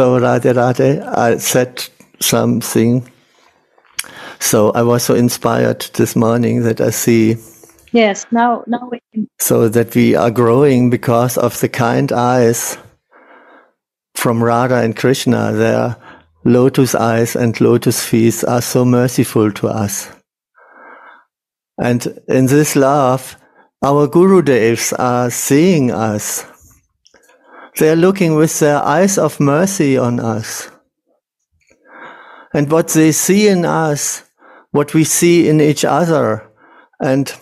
So Radhe Radhe, I said something. So I was so inspired this morning that I see. Yes, now now we can. So that we are growing because of the kind eyes from Radha and Krishna. Their lotus eyes and lotus feet are so merciful to us. And in this love, our Guru Devs are seeing us. They are looking with their eyes of mercy on us. And what they see in us, what we see in each other, and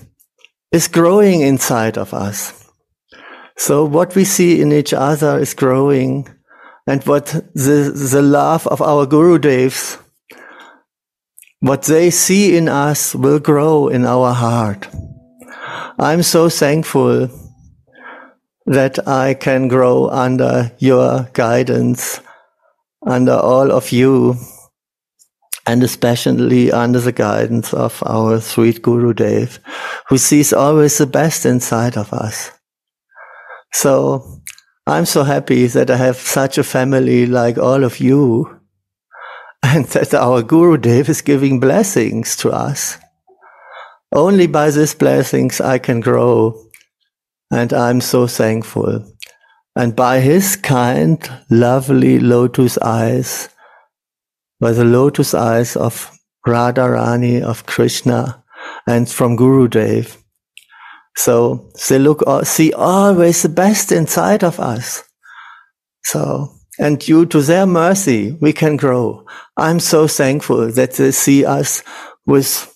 is growing inside of us. So what we see in each other is growing, and what the, the love of our Guru Devs, what they see in us will grow in our heart. I'm so thankful that I can grow under your guidance, under all of you, and especially under the guidance of our sweet Guru Dev, who sees always the best inside of us. So I'm so happy that I have such a family like all of you, and that our Guru Dev is giving blessings to us. Only by these blessings I can grow. And I'm so thankful. And by his kind, lovely lotus eyes, by the lotus eyes of Radharani, of Krishna, and from Guru Dev. So they look, uh, see always the best inside of us. So, and due to their mercy, we can grow. I'm so thankful that they see us with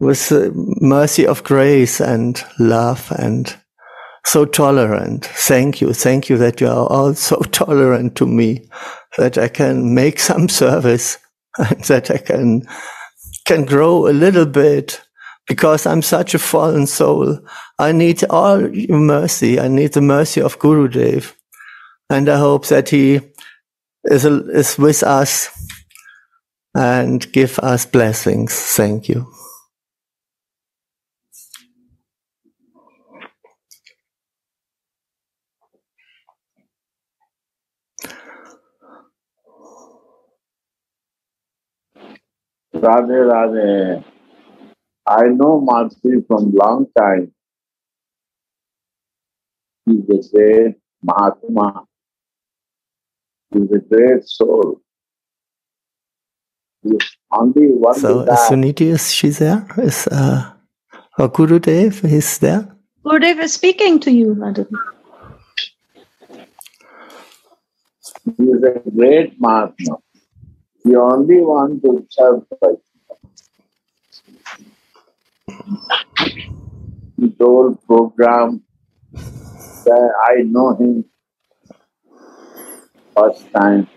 with the mercy of grace and love and so tolerant. Thank you. Thank you that you are all so tolerant to me that I can make some service and that I can, can grow a little bit because I'm such a fallen soul. I need all your mercy. I need the mercy of Guru Dev. And I hope that he is, is with us and give us blessings. Thank you. Radhe Radhe. I know Madhuri from long time. He's a great Mahatma. He's a great soul. He's only one So desire. Suniti, is she there? Is uh, or Gurudev is there? Gurudev is speaking to you, Madhuri. He is a great Mahatma. He only want to serve by He told program. That I know him. First time.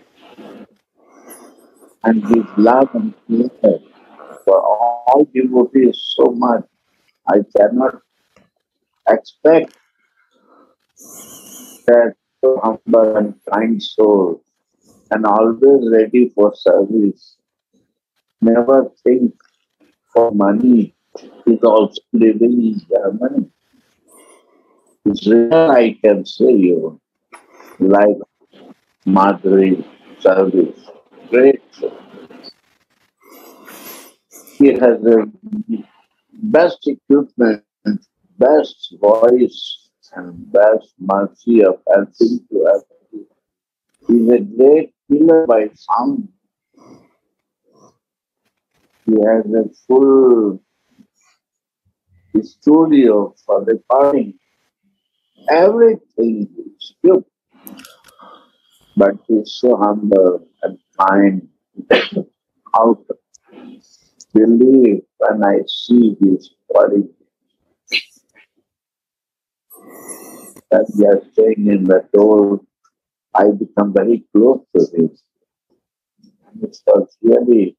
And his love and care for all devotees so much. I cannot expect that so humble and kind soul and always ready for service. Never think for money. He's also living in Germany. It's rare I can say you like Madhuri service. Great. He has the best equipment, best voice, and best mercy of helping to everybody. He's a great killer by sound. He has a full studio for recording. Everything is good. But he's so humble and kind. To believe when I see his body. That we are staying in the door I become very close to this. And it was really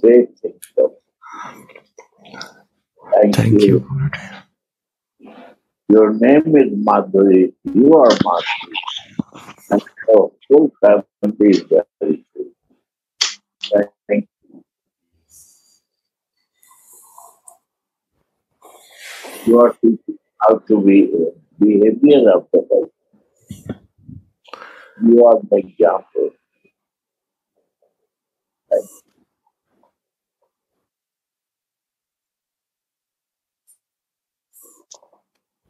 great thing. So, thank, Thank you. you, Your name is Madhuri. You are Madhuri. And so full family is very good. Thank you. You are teaching how to be behavior of the life. You are the example.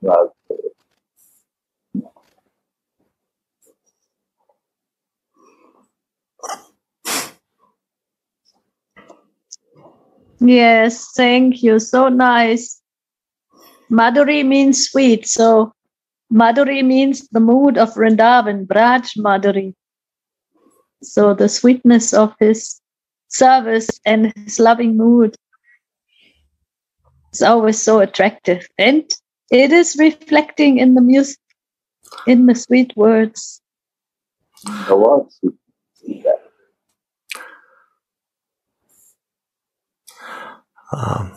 Well, Yes, thank you. So nice. Madhuri means sweet. So Madhuri means the mood of Vrindavan, Braj Madhuri. So the sweetness of his service and his loving mood is always so attractive. And it is reflecting in the music, in the sweet words. the words you see that. Um,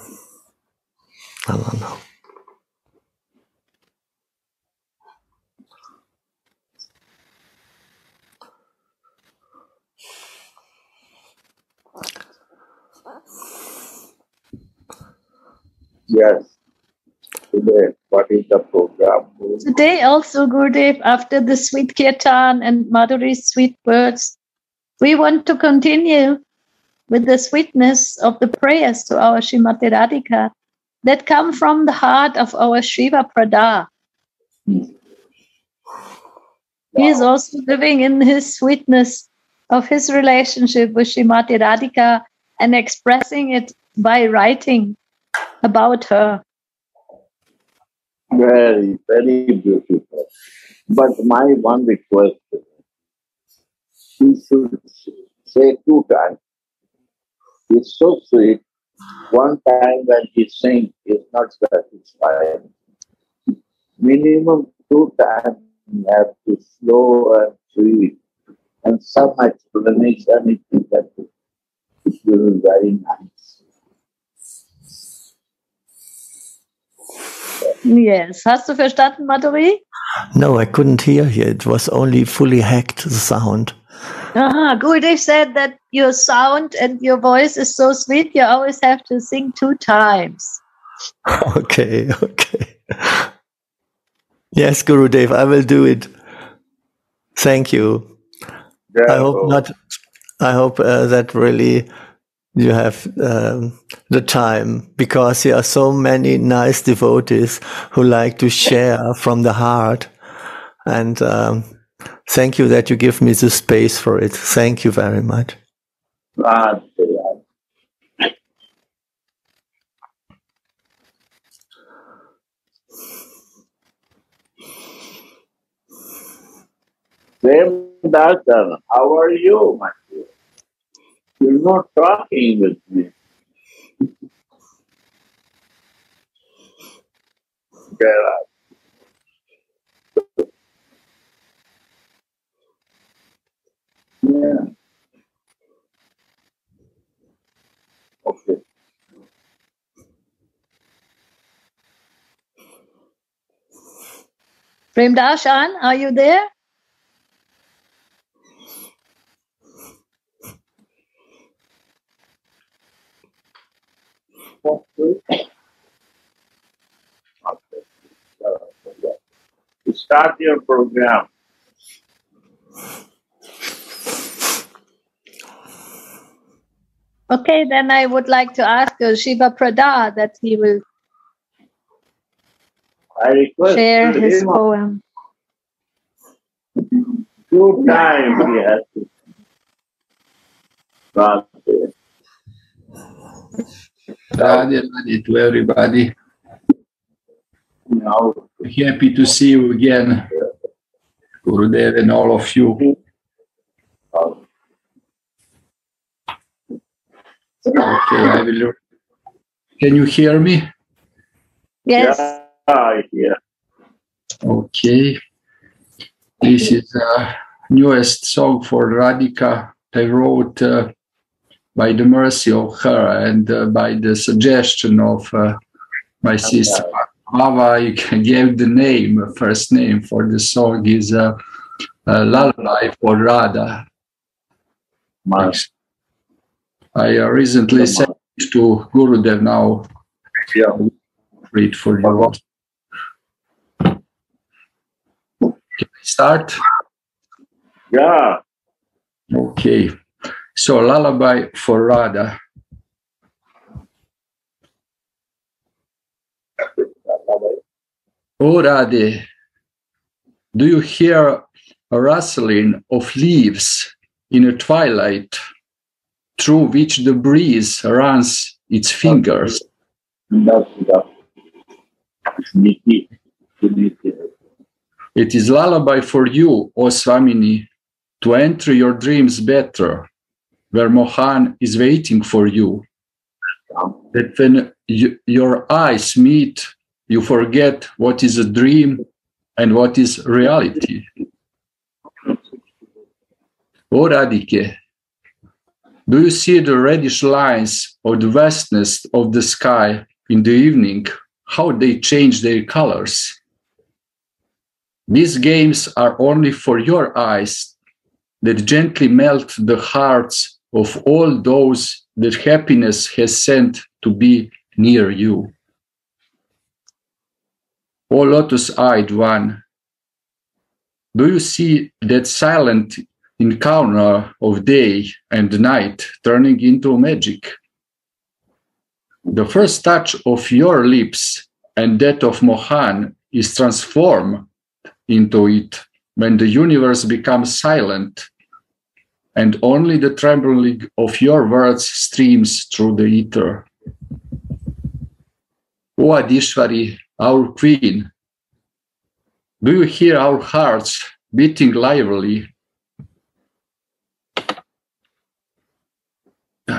I don't know. Yes. Today, what is the program? Today also, Gurudev, after the sweet kirtan and Madhuri's sweet words, we want to continue with the sweetness of the prayers to our Srimati Radhika that come from the heart of our Shiva Prada. He is also living in his sweetness of his relationship with Srimati Radhika and expressing it by writing about her. Very, very beautiful. But my one request is, he should say two times. It's so sweet. One time when he sings, is not satisfying. Minimum two times you have to slow and sweet. And some explanation if you will very nice. Yes. Hast du verstanden, Madhuri? No, I couldn't hear you. It was only fully hacked, the sound. Ah, Gurudev said that your sound and your voice is so sweet, you always have to sing two times. Okay, okay. Yes, Gurudev, I will do it. Thank you. I hope not. I hope uh, that really you have um, the time because there are so many nice devotees who like to share from the heart. And um, thank you that you give me the space for it. Thank you very much. Prem Dasan, how are you, my? You're not talking with me. Gerard. Yeah. Okay. Prem Darshan, are you there? Okay. Okay. Start your program. Okay, then I would like to ask uh, Shiva Prada that he will share his poem. two times he has to Radhe to everybody. Now, Happy to see you again, Gurudev and all of you. uh, Okay, I will. Can you hear me? Yes. yeah, yeah. Okay. This is the newest song for Radhika I wrote uh, by the mercy of her and uh, by the suggestion of uh, my sister Baba. I gave the name, first name for the song is uh, uh, Lullaby for Radha. My, I uh, recently sent it to Gurudev now. yeah. Read for you. Can I start? Yeah. Okay. So lullaby for Radha. Oh Radhe, do you hear a rustling of leaves in a twilight through which the breeze runs its fingers? It is lullaby for you, O Swamini, to enter your dreams better, where Mohan is waiting for you. That when you, your eyes meet, you forget what is a dream and what is reality. O Radhike, do you see the reddish lines of the vastness of the sky in the evening, how they change their colors? These games are only for your eyes that gently melt the hearts of all those that happiness has sent to be near you. O lotus eyed one, do you see that silent encounter of day and night turning into magic? The first touch of your lips and that of Mohan is transformed into it when the universe becomes silent and only the trembling of your words streams through the ether. O Adishwari, our queen, do you hear our hearts beating lively?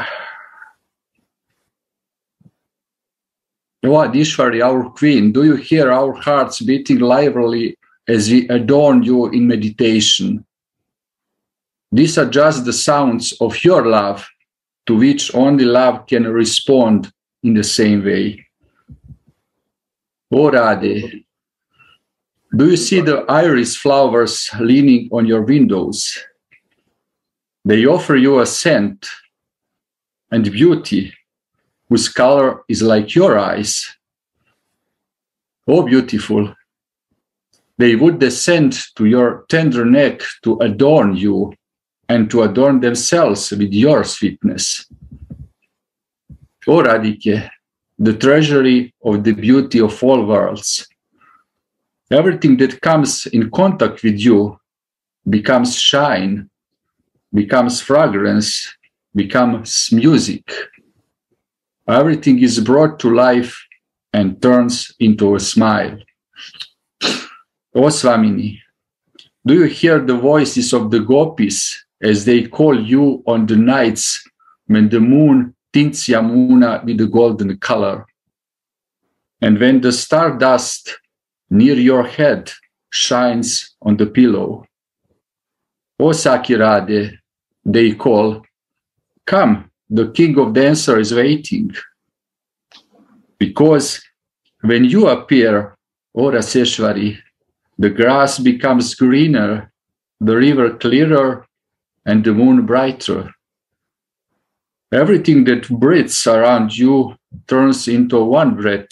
O Adishwari, our queen, do you hear our hearts beating lively as we adorn you in meditation? These are just the sounds of your love, to which only love can respond in the same way. O Radhe, do you see the iris flowers leaning on your windows? They offer you a scent and beauty whose color is like your eyes. Oh, beautiful. They would descend to your tender neck to adorn you and to adorn themselves with your sweetness. O Radhike, the treasury of the beauty of all worlds. Everything that comes in contact with you becomes shine, becomes fragrance, becomes music. Everything is brought to life and turns into a smile. O Swamini, do you hear the voices of the gopis as they call you on the nights when the moon tints Yamuna with a golden color? And when the stardust near your head shines on the pillow. O Sakhi Radhe, they call, Come, the king of dancer is waiting. Because when you appear, O Raseshwari, the grass becomes greener, the river clearer, and the moon brighter. Everything that breathes around you turns into one breath,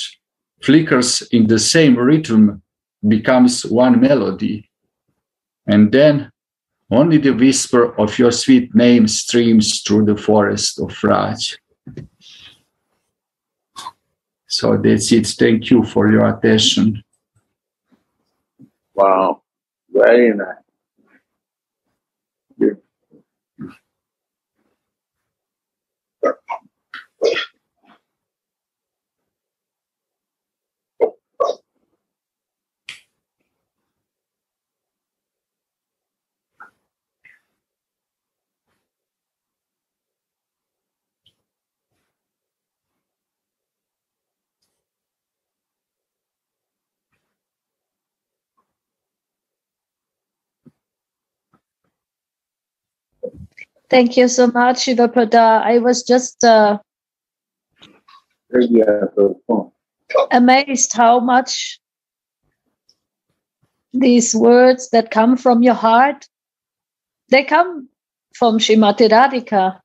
flickers in the same rhythm, becomes one melody. And then only the whisper of your sweet name streams through the forest of Braj. So that's it. Thank you for your attention. Wow. Very nice. Thank you so much, Shivapada. I was just uh, amazed how much these words that come from your heart, they come from Shrimati Radhika.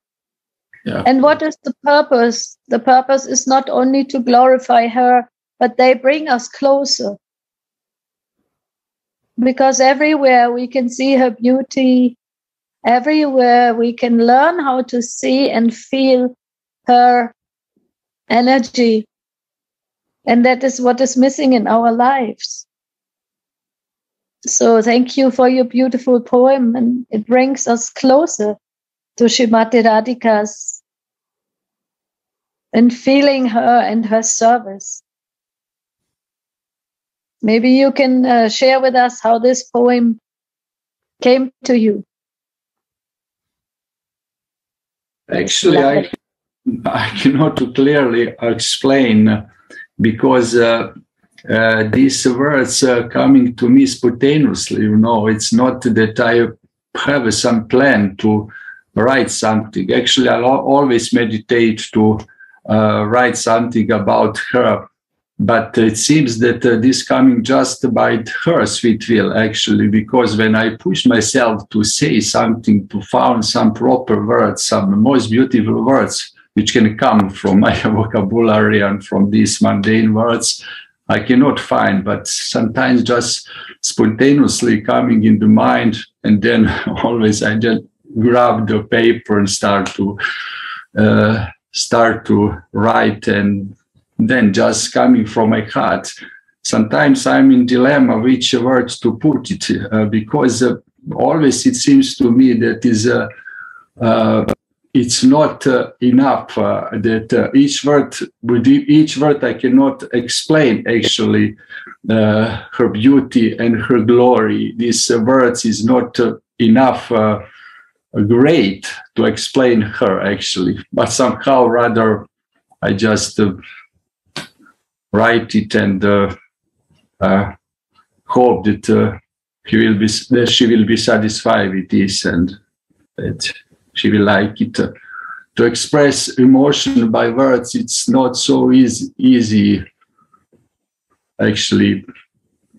Yeah. And what is the purpose? The purpose is not only to glorify her, but they bring us closer. Because everywhere we can see her beauty, everywhere we can learn how to see and feel her energy. And that is what is missing in our lives. So thank you for your beautiful poem. And it brings us closer to Shrimati Radhika's and feeling her and her service. Maybe you can uh, share with us how this poem came to you. Actually, I, I cannot clearly explain because uh, uh, these words are coming to me spontaneously. You know, it's not that I have some plan to write something. Actually, I always meditate to uh, write something about her. But it seems that uh, this coming just by her sweet will, actually, because when I push myself to say something, to find some proper words, some most beautiful words, which can come from my vocabulary and from these mundane words, I cannot find, but sometimes just spontaneously coming in the mind, and then always I just grab the paper and start to uh, start to write and then just coming from my heart. Sometimes i'm in dilemma which words to put it uh, because uh, always it seems to me that is uh, uh it's not uh, enough that each word with each word i cannot explain actually her beauty and her glory. These words is not enough great to explain her actually, but somehow rather I just uh, write it and uh, uh, hope that uh, he will be that she will be satisfied with this and that she will like it. to express emotion by words, it's not so easy. easy. Actually,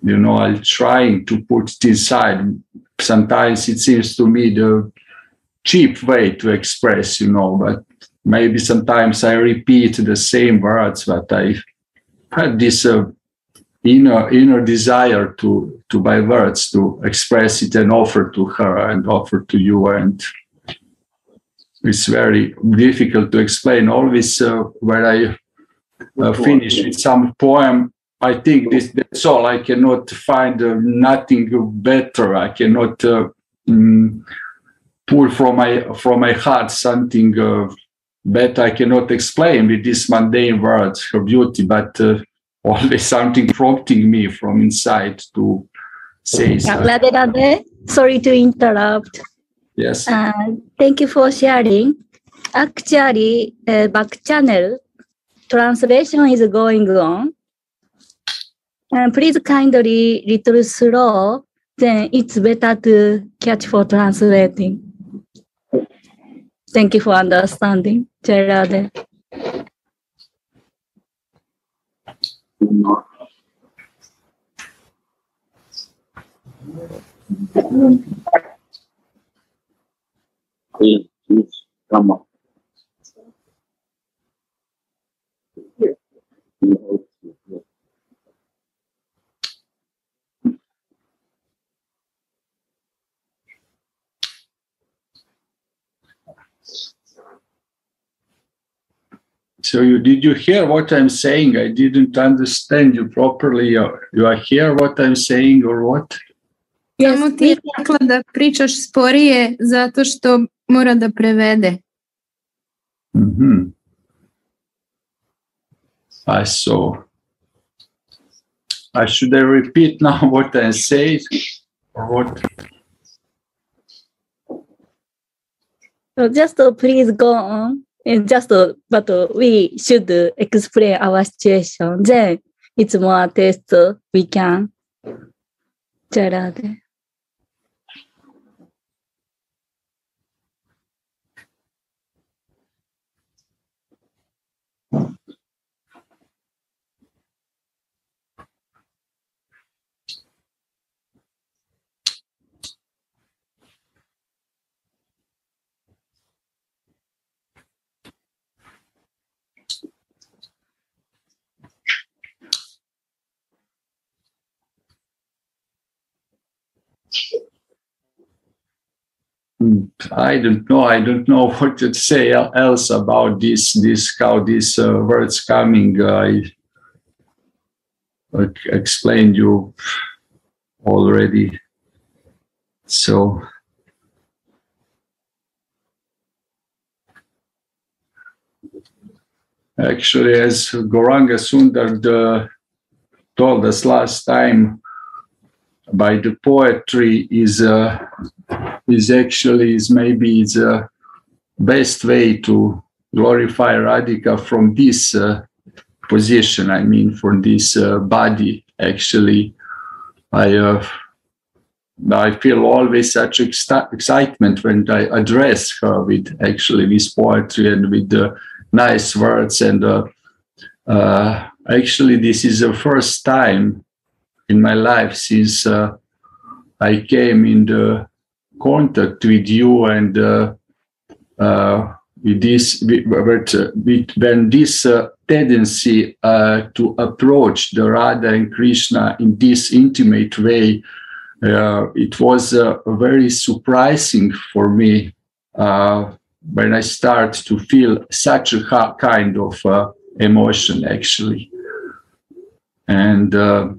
you know, I'm trying to put it inside. Sometimes it seems to me the cheap way to express, you know, but maybe sometimes I repeat the same words, but I had this uh, inner inner desire to to buy words to express it and offer to her and offer to you. And it's very difficult to explain always uh, where i uh, finish with some poem. I think this that's all. I cannot find uh, nothing better. I cannot uh, mm, pull from my from my heart something uh, that I cannot explain with these mundane words, her beauty, but uh, always something prompting me from inside to say something. Sorry to interrupt. Yes. Uh, thank you for sharing. Actually, uh, back channel translation is going on. And please kindly little slow, then it's better to catch for translating. Thank you for understanding, Gerard. Please, please come on. So you did you hear what I'm saying? I didn't understand you properly. You are hear what I'm saying or what? Samo ti je rekla da pričaš sporije zato što mora da prevede. Mm -hmm. I saw. I should I repeat now what I said or what? So just please go on. just, but we should explain our situation. Then it's more taste we can. Gerard. I don't know. I don't know what to say else about this. This how these uh, words coming. I explained you already. So actually, as Gauranga Sundar the, told us last time, by the poetry is uh, is actually is maybe the best way to glorify Radhika from this uh, position. I mean, for this uh, body. Actually, I uh, I feel always such excitement when I address her with actually this poetry and with the nice words. And uh, uh, actually, this is the first time in my life since uh, I came in the contact with you and uh, uh, with this, with, with, when this uh, tendency to approach the Radha and Krishna in this intimate way uh, it was uh, very surprising for me uh, when I start to feel such a ha- kind of uh, emotion actually. And uh,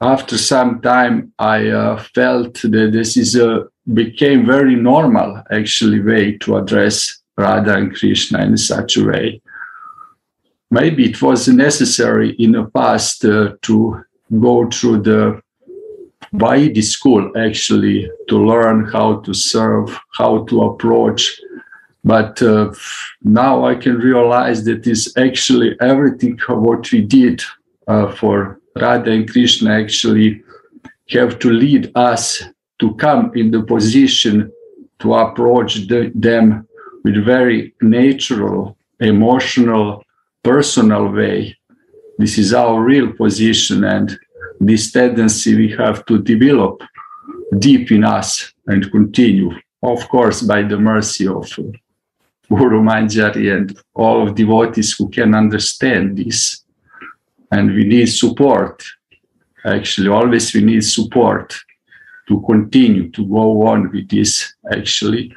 after some time, I uh, felt that this is a became very normal actually way to address Radha and Krishna in such a way. Maybe it was necessary in the past to go through the Vaidhi school actually to learn how to serve, how to approach. But uh, now I can realize that is actually everything what we did uh, for Radha and Krishna actually have to lead us to come in the position to approach the, them with very natural, emotional, personal way. This is our real position, and this tendency we have to develop deep in us and continue, of course, by the mercy of Guru Manjari and all of devotees who can understand this. And we need support. Actually, always we need support to continue to go on with this, actually.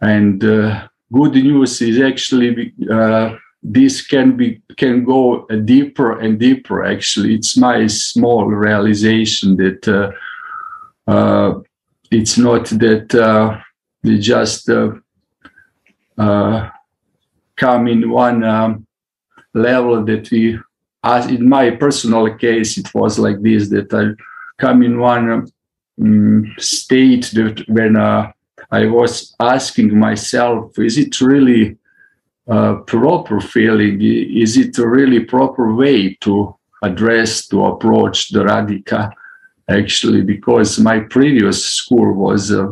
And uh, good news is actually uh, this can be can go deeper and deeper actually it's my small realization that uh, uh, it's not that uh, they just uh, come in one um, level that we as in my personal case it was like this that i come in one um, state that when uh, i was asking myself is it really uh, proper feeling? Is it a really proper way to address, to approach the Radhika? Actually, because my previous school was uh,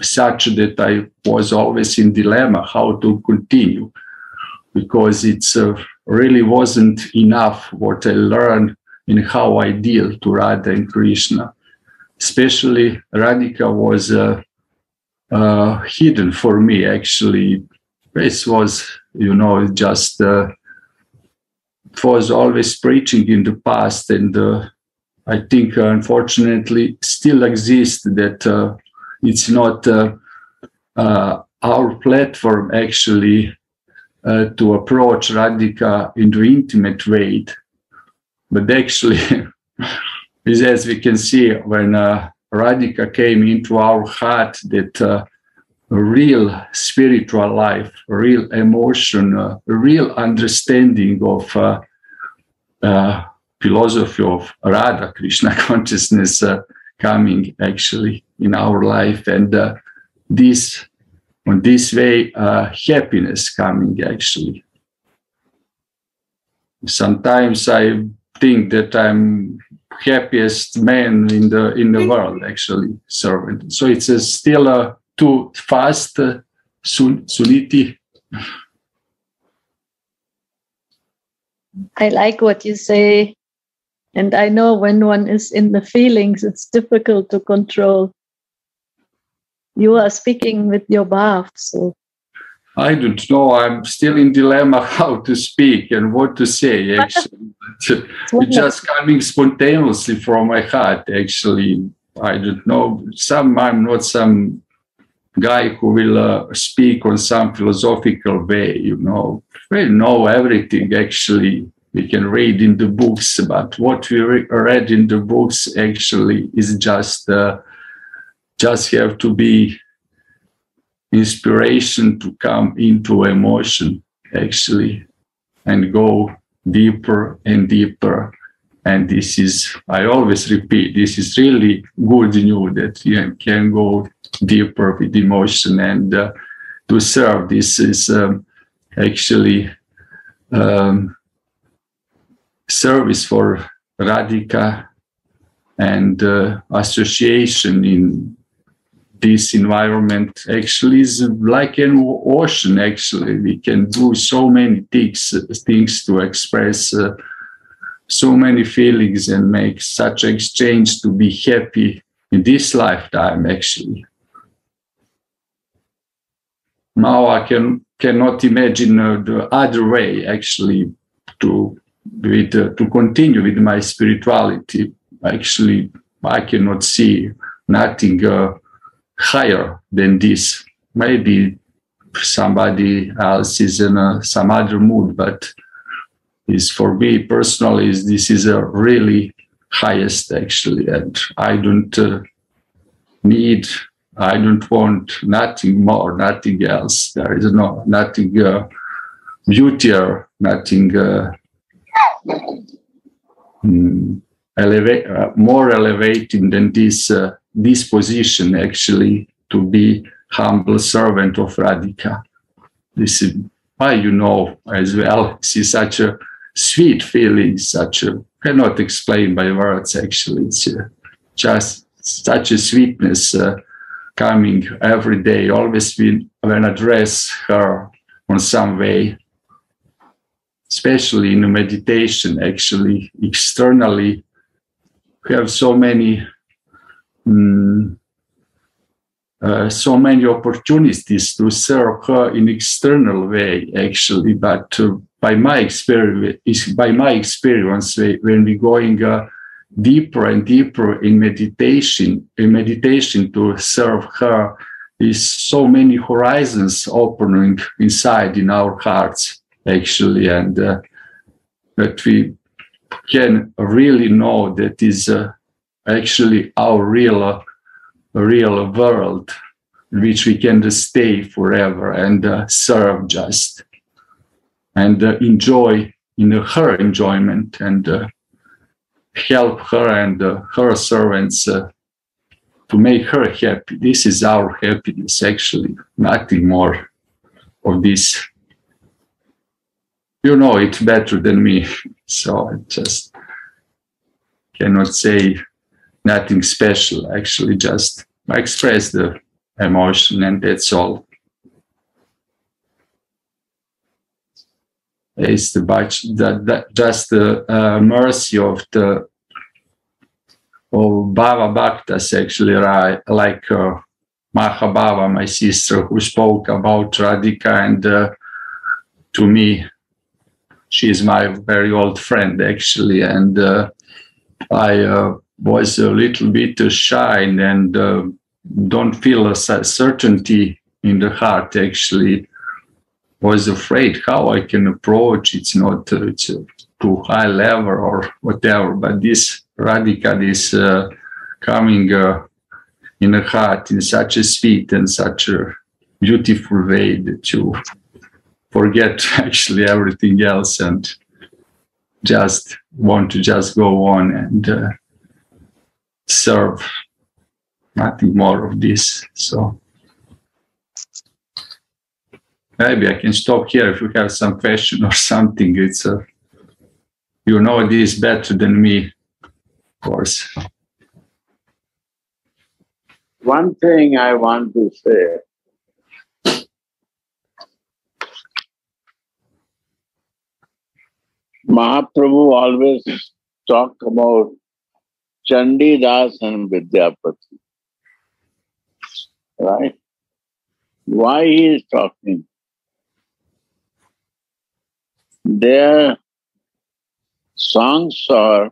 such that I was always in dilemma how to continue, because it's uh, really wasn't enough what I learned in how I deal to Radha and Krishna. Especially Radhika was uh, uh, hidden for me. Actually, this was you know just uh, was always preaching in the past and uh, i think uh, unfortunately still exists that uh, it's not our platform actually to approach radhika in the intimate way but actually as we can see when radhika came into our heart that real spiritual life, real emotion, uh, real understanding of uh, uh, philosophy of Radha Krishna consciousness uh, coming actually in our life, and uh, this on this way uh, happiness coming actually. Sometimes I think that I'm happiest man in the in the world actually servant. So it's a, still a too fast, uh, Sun- Suniti? I like what you say. And I know when one is in the feelings, it's difficult to control. You are speaking with your bath, so. I don't know. I'm still in dilemma how to speak and what to say. Actually, it's just coming spontaneously from my heart. Actually, I don't know. Some I'm not some guy who will uh, speak on some philosophical way, you know, we know everything actually. We can read in the books, but what we re- read in the books actually is just uh, just have to be inspiration to come into emotion actually and go deeper and deeper and this is i always repeat this is really good news that you can go deeper with emotion and uh, to serve. This is um, actually um, service for Radhika and uh, association in this environment actually is like an ocean actually we can do so many things things to express uh, so many feelings and make such exchange to be happy in this lifetime actually now I can cannot imagine uh, the other way actually to with uh, to continue with my spirituality. Actually, I cannot see nothing uh, higher than this. Maybe somebody else is in uh, some other mood, but is for me personally is this is a really highest actually, and I don't uh, need I don't want nothing more, nothing else. There is no nothing uh, beautier, nothing uh, mm, uh, more elevating than this uh, this position actually to be humble servant of Radhika. This is why you know as well. See such a sweet feeling, such a cannot explain by words. Actually, it's uh, just such a sweetness uh, coming every day, always when, when address her on some way, especially in meditation, actually, externally, we have so many um, uh, so many opportunities to serve her in external way actually but uh, by my experience by my experience when we going uh, deeper and deeper in meditation, in meditation to serve her is so many horizons opening inside in our hearts actually and uh, that we can really know that is uh, actually our real uh, real world in which we can stay forever and uh, serve just and uh, enjoy in her enjoyment and help her and her servants to make her happy. This is our happiness, actually, nothing more of this. You know it better than me, so I just cannot say nothing special. Actually, just express the emotion, and that's all. It's the, that, that just the uh, mercy of the of Bhava Bhaktas actually right, like uh, Mahabhava, my sister, who spoke about Radhika, and uh, to me, she is my very old friend actually, and uh, I uh, was a little bit shy and uh, don't feel a certainty in the heart actually was afraid how I can approach. It's not uh, it's a too high level or whatever, but this Radhika is uh, coming uh, in a heart in such a sweet and such a beautiful way that you forget actually everything else and just want to just go on and uh, serve nothing more of this so maybe I can stop here if you have some question or something. It's a, you know this better than me, of course. One thing I want to say. Mahaprabhu always talk about Chandidas and Vidyapati. Right? Why he is talking? Their songs are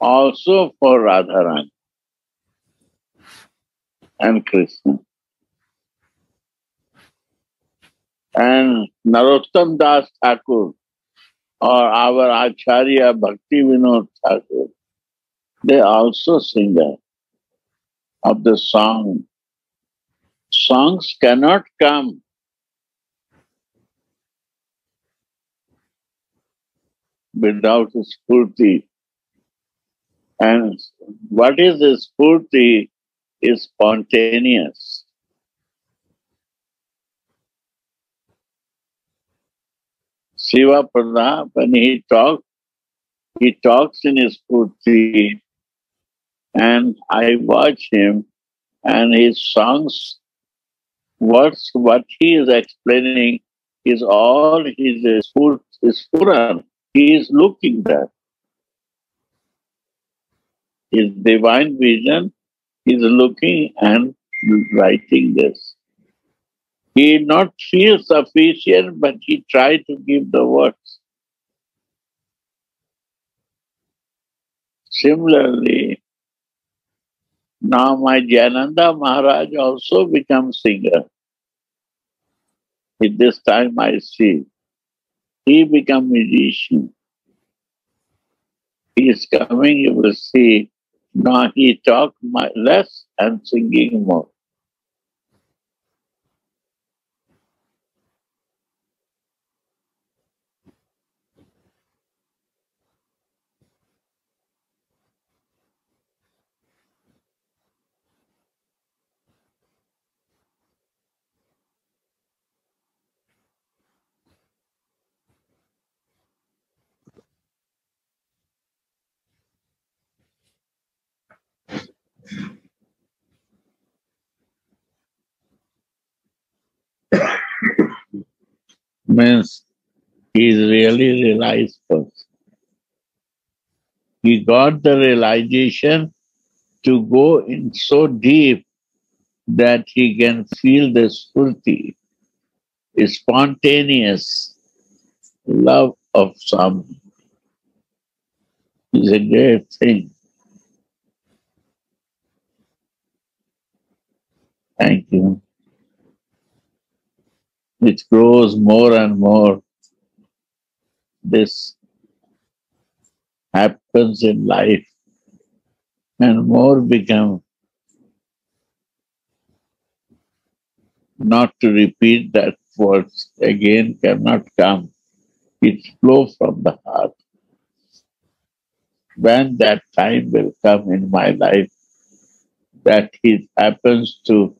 also for Radharani and Krishna. And Narottam Das Thakur or our Acharya Bhakti Vinod Thakur, they also singer of the song. Songs cannot come without spurti. And what is spurti is spontaneous. Shiva Pradap, when he talks, he talks in his spurti, and I watch him, and his songs, what's, what he is explaining is all his spurti, he is looking there. His divine vision is looking and writing this. He not feel sufficient, but he tried to give the words. Similarly, now my Jayananda Maharaj also becomes singer. At this time I see he become musician. He is coming, you will see. Now he talk less and singing more. Means he really realized first. He got the realization to go in so deep that he can feel the spurti, spontaneous love of some is a great thing. Thank you which grows more and more. This happens in life and more become not to repeat that words again cannot come. It flows from the heart. When that time will come in my life that it happens to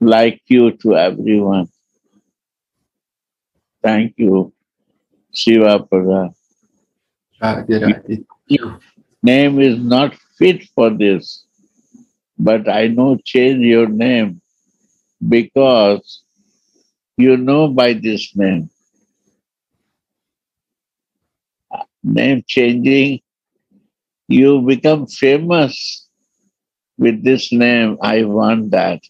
like you to everyone, Thank you, Shiva Prada. Name is not fit for this, but I know change your name because you know by this name. Name changing, you become famous with this name. I want that.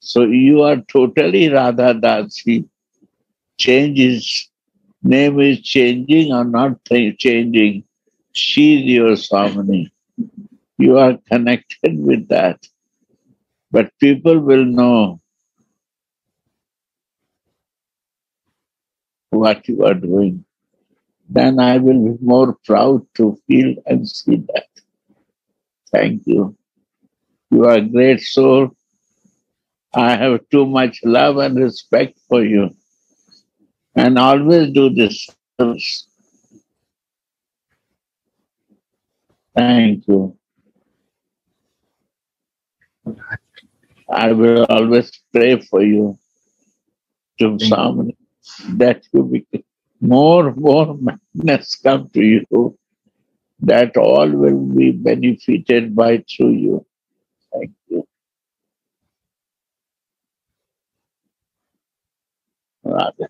So you are totally Radha Dasi change is name is changing or not changing, she is your Swamini. You are connected with that. But people will know what you are doing. Then I will be more proud to feel and see that. Thank you. You are a great soul. I have too much love and respect for you and always do this. Thank you. I will always pray for you to some that you become more, more madness come to you, that all will be benefited by through you. Thank you. Radha.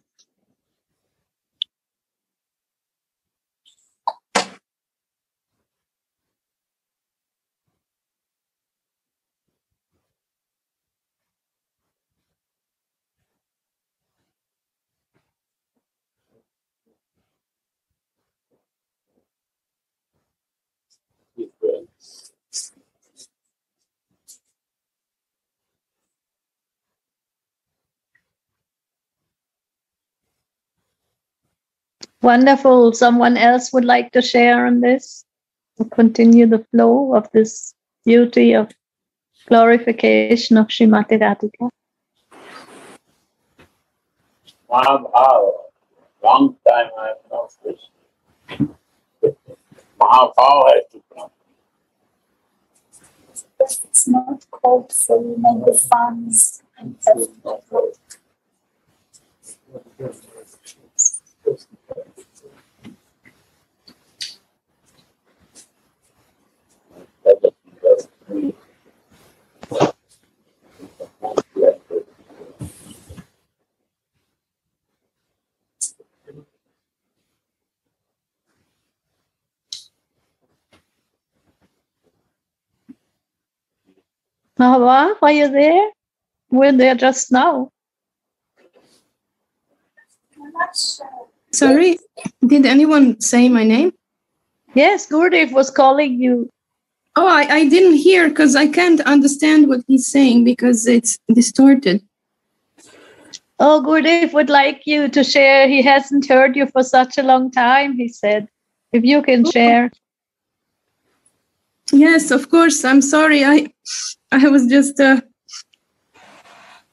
Wonderful. Someone else would like to share on this? Continue the flow of this beauty of glorification of Srimati Radhika. Mahabhav. Long time I have not listened. Mahabhav has to come. It's not cold, so you make the fans are you there? We're there just now. Sorry, did anyone say my name? Yes, Gurudev was calling you. Oh, I, I didn't hear because I can't understand what he's saying because it's distorted. Oh, Gurudev would like you to share. He hasn't heard you for such a long time, he said. If you can oh. share. Yes, of course. I'm sorry. I I was just uh,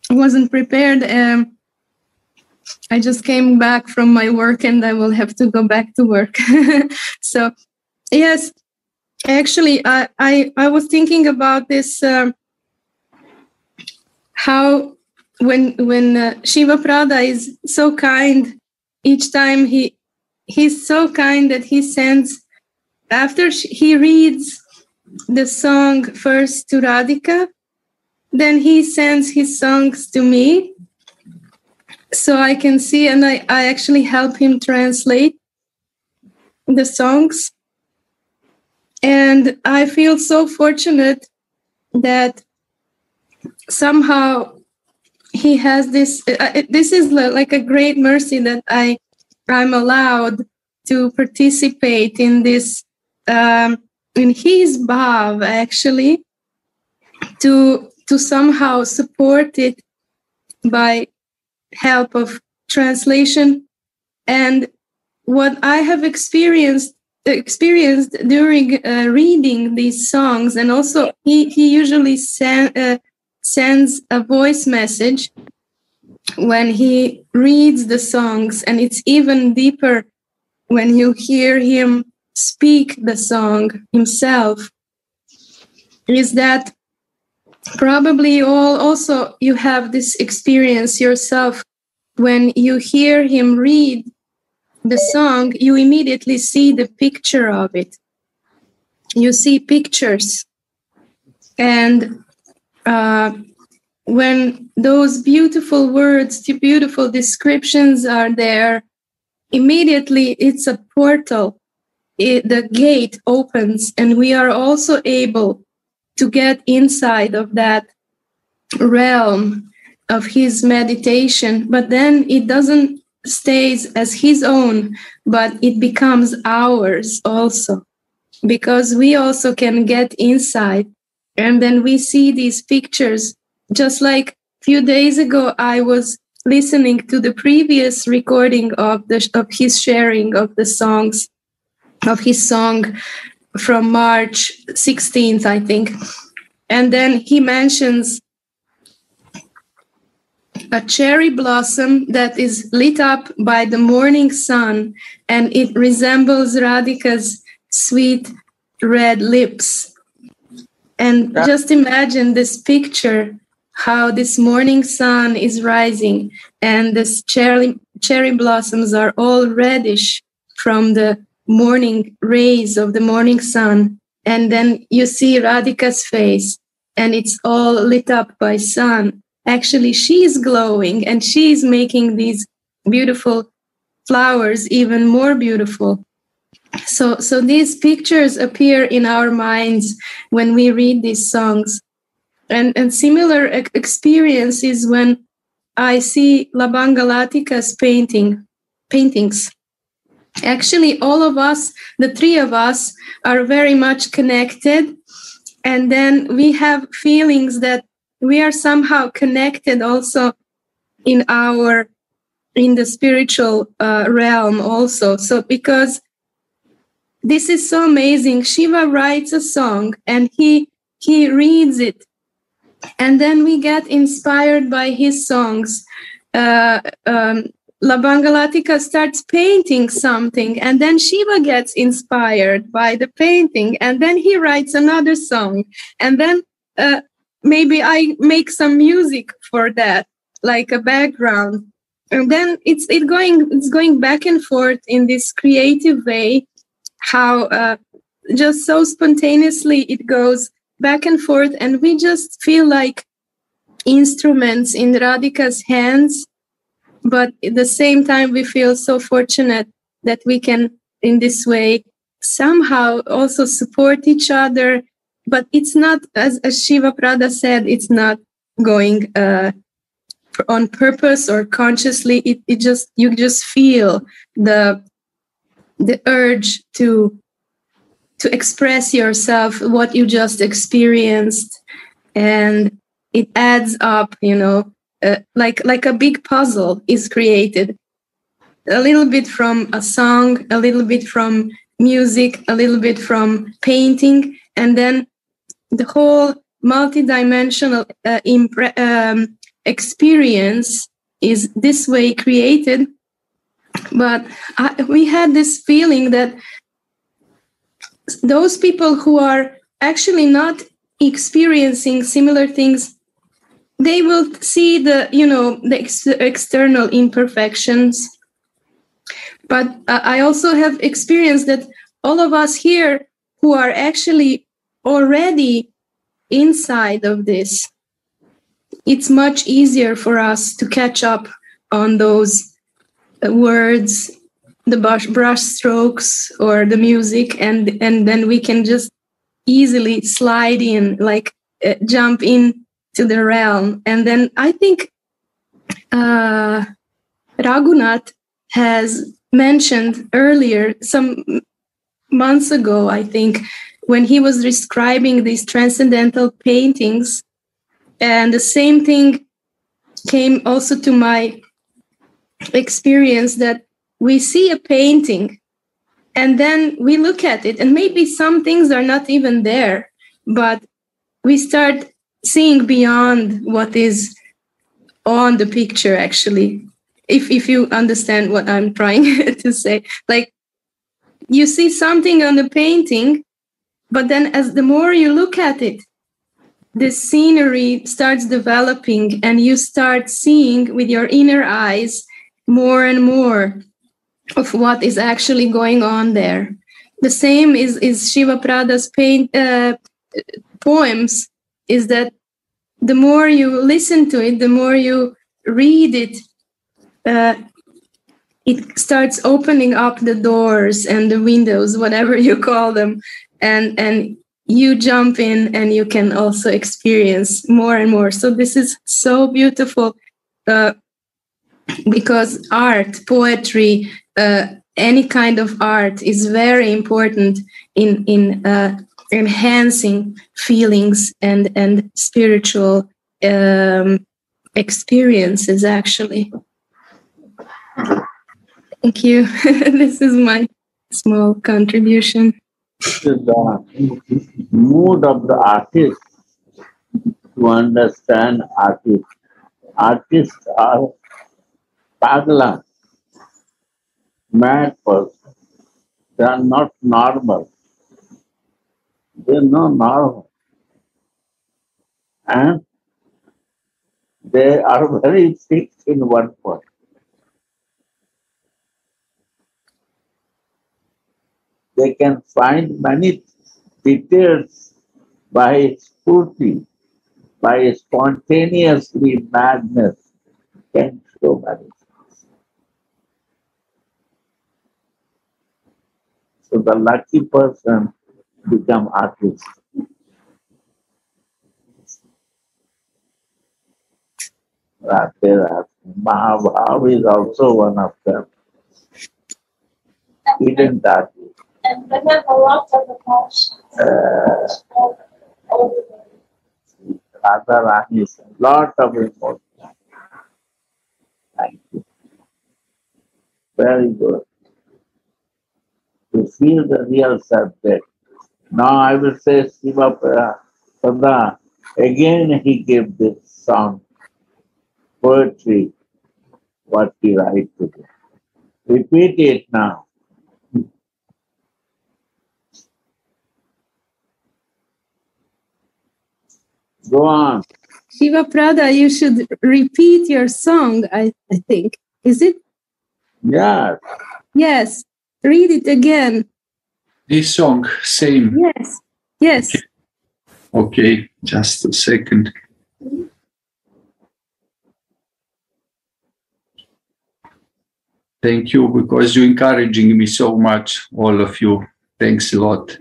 wasn't prepared. Um, I just came back from my work and I will have to go back to work. so, yes, actually, I, I, I was thinking about this uh, how when when uh, Shiva Prada is so kind each time he he's so kind that he sends after he reads the song first to Radhika, then he sends his songs to me so I can see and I, I actually help him translate the songs. And I feel so fortunate that somehow he has this uh, this is like a great mercy that I I'm allowed to participate in this um, in his bhav actually to to somehow support it by help of translation. And what i have experienced experienced during uh, reading these songs and also he, he usually send, uh, sends a voice message when he reads the songs and it's even deeper when you hear him speak the song himself is that probably all also you have this experience yourself. When you hear him read the song you immediately see the picture of it. You see pictures. And uh, when those beautiful words the beautiful descriptions are there immediately it's a portal it, the gate opens and we are also able to get inside of that realm of his meditation. But then it doesn't stays as his own but it becomes ours also because we also can get inside. And then we see these pictures. Just like a few days ago i was listening to the previous recording of the of his sharing of the songs of his song from March 16th, I think. And then he mentions a cherry blossom that is lit up by the morning sun and it resembles Radhika's sweet red lips. And just imagine this picture how this morning sun is rising and this cherry cherry blossoms are all reddish from the morning rays of the morning sun and then you see radhika's face and it's all lit up by sun. Actually she's glowing and she's making these beautiful flowers even more beautiful. So so these pictures appear in our minds when we read these songs. And and similar experiences when i see labanga latika's painting paintings actually all of us the three of us are very much connected and then we have feelings that we are somehow connected also in our in the spiritual uh, realm also. So because this is so amazing, Shiva writes a song and he he reads it, and then we get inspired by his songs. Uh, um, Labanga Latika starts painting something, and then Shiva gets inspired by the painting, and then he writes another song, and then uh, maybe I make some music for that, like a background, and then it's it going it's going back and forth in this creative way, how uh, just so spontaneously it goes back and forth, and we just feel like instruments in Radhika's hands but at the same time we feel so fortunate that we can in this way somehow also support each other. But it's not as, as shiva prada said it's not going uh, on purpose or consciously. It, it just you just feel the the urge to to express yourself what you just experienced. And it adds up you know uh, like like a big puzzle is created. A little bit from a song a little bit from music a little bit from painting and then the whole multidimensional uh, impre- um, experience is this way created. But I, we had this feeling that those people who are actually not experiencing similar things they will see the you know the ex- external imperfections. But uh, i also have experienced that all of us here who are actually already inside of this it's much easier for us to catch up on those uh, words the brush, brush strokes or the music and and then we can just easily slide in like uh, jump in to the realm. And then I think uh, Raghunath has mentioned earlier, some months ago, I think, when he was describing these transcendental paintings. And the same thing came also to my experience that we see a painting and then we look at it, and maybe some things are not even there, but we start seeing beyond what is on the picture actually if if you understand what i'm trying to say. Like you see something on the painting but then as the more you look at it the scenery starts developing and you start seeing with your inner eyes more and more of what is actually going on there. The same is is shiva prada's paint uh, poems is that the more you listen to it, the more you read it, uh, it starts opening up the doors and the windows, whatever you call them, and and you jump in and you can also experience more and more. So this is so beautiful uh, because art, poetry, uh, any kind of art is very important in in uh, enhancing feelings and and spiritual um, experiences actually. Thank you. This is my small contribution. The mood of the artist. To understand artists artists are pagla mad person. They are not normal they know now. And they are very fixed in one point. They can find many details by spurti, by spontaneously madness, can show many So the lucky person become artists. Mahabhav is also one of them. Hidden artist. And they have a lot of emotions. Uh, Radha Rani is a lot of emotions. Thank you. Very good. To feel the real subject. Now I will say Siva Pada. Again he gave this song, poetry, what he write today. Repeat it now. Go on. Shiva Prada, you should repeat your song, I, I think. Is it? Yes. Yes. Read it again. This song, same. Yes. Yes. Okay, just a second. Thank you because you're encouraging me so much, all of you. Thanks a lot.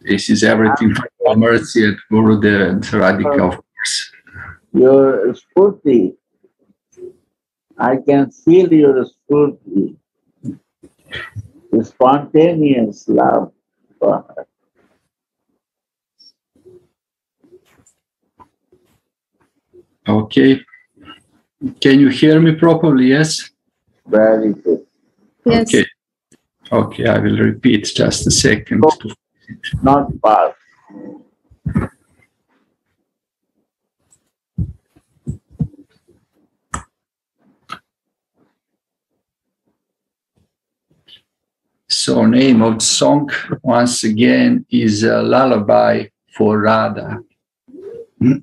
This is everything from Mercy and Gurudev and Radhika, of course. Your spurti. I can feel your spurti. The spontaneous love for her. Okay. Can you hear me properly? Yes? Very good. Yes. Okay. Okay, I will repeat just a second. to- Not fast. So, name of the song once again is a lullaby for Radha. oh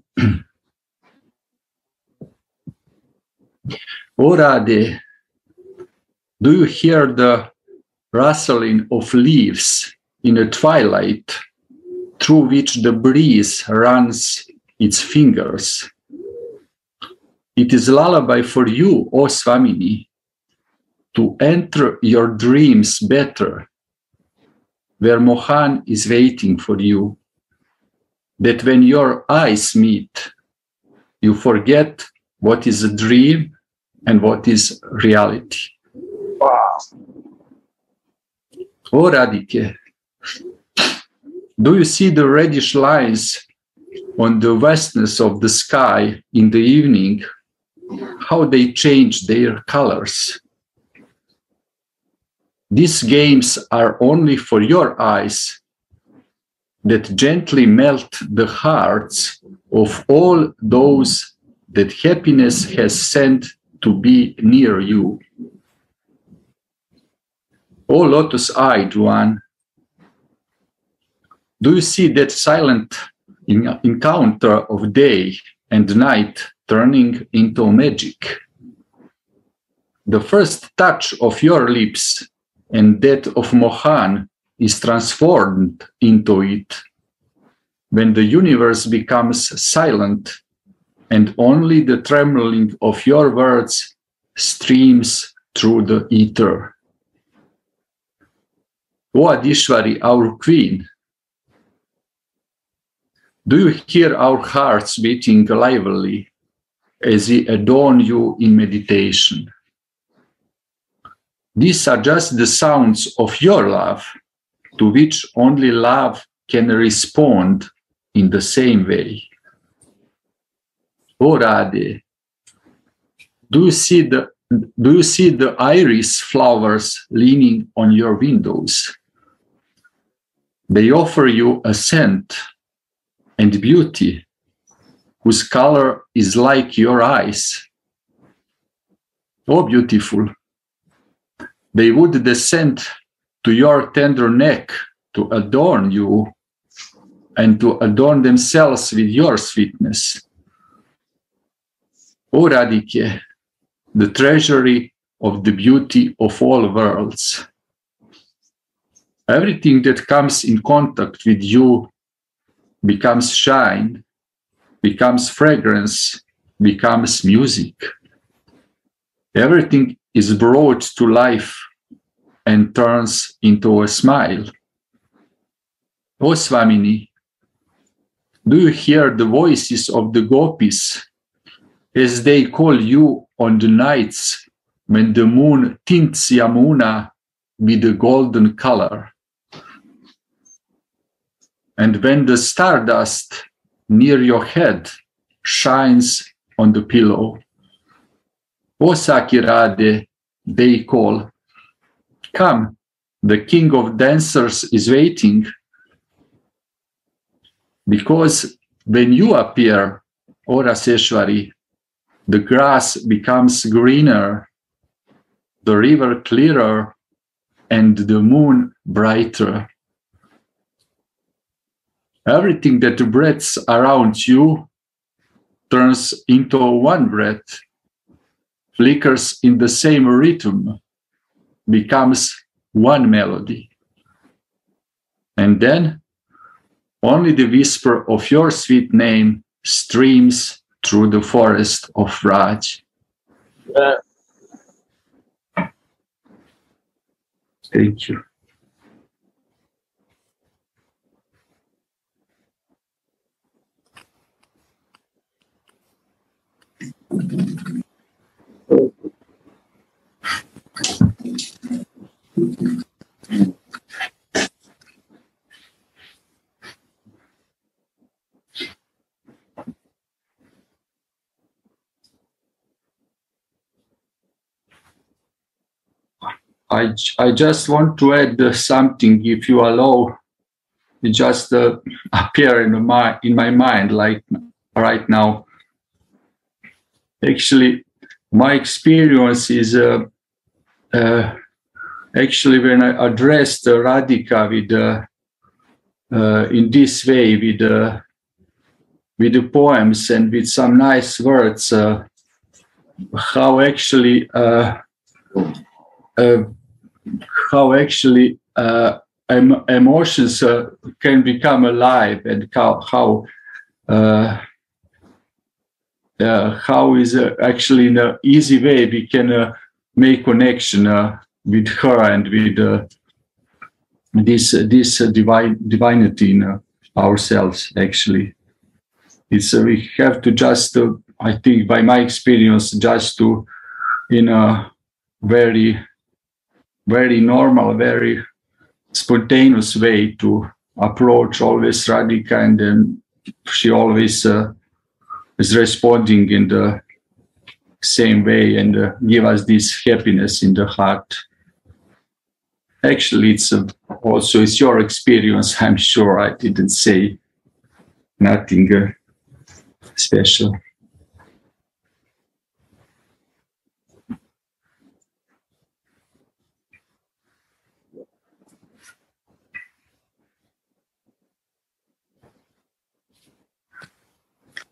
Radhe, do you hear the rustling of leaves in the twilight through which the breeze runs its fingers? It is lullaby for you, O Swamini, to enter your dreams better, where Mohan is waiting for you. That when your eyes meet, you forget what is a dream and what is reality. Wow. Oh, Radhike, do you see the reddish lines on the vastness of the sky in the evening? How they change their colors? These games are only for your eyes that gently melt the hearts of all those that happiness has sent to be near you. O lotus eyed one, do you see that silent en- encounter of day and night turning into magic? The first touch of your lips and that of Mohan is transformed into it when the universe becomes silent and only the trembling of your words streams through the ether. O Adishwari, our queen, do you hear our hearts beating lively as we adorn you in meditation? These are just the sounds of your love, to which only love can respond in the same way. O Radhe, do you see the do you see the iris flowers leaning on your windows? They offer you a scent and beauty whose color is like your eyes. Oh, beautiful. They would descend to your tender neck to adorn you and to adorn themselves with your sweetness. O Radhike, the treasury of the beauty of all worlds. Everything that comes in contact with you becomes shine, becomes fragrance, becomes music. Everything is brought to life and turns into a smile. O Swamini, do you hear the voices of the gopis as they call you on the nights when the moon tints Yamuna with a golden color? And when the stardust near your head shines on the pillow. O Sakhi Radhe, they call, Come, the king of dancers is waiting. Because when you appear, O Raseshwari, the grass becomes greener, the river clearer, and the moon brighter. Everything that breathes around you turns into one breath, flickers in the same rhythm, becomes one melody. And then only the whisper of your sweet name streams through the forest of Braj. Uh, Thank you. I, I just want to add uh, something, if you allow. It just uh, appear in my in my mind, like right now. Actually, my experience is uh, uh, actually when I addressed uh, Radhika with uh, in this way with uh, with the poems and with some nice words, uh, how actually uh, how actually em- emotions can become alive and how how uh, how is uh, actually in an easy way we can uh, make connection uh, with her and with uh, this this divine divinity in uh, ourselves actually. It's we have to just i think by my experience just to in a very very normal very spontaneous way to approach always radhika and then she always uh, is responding in the same way and uh, give us this happiness in the heart. Actually it's uh, also it's your experience. I'm sure i didn't say nothing uh, special.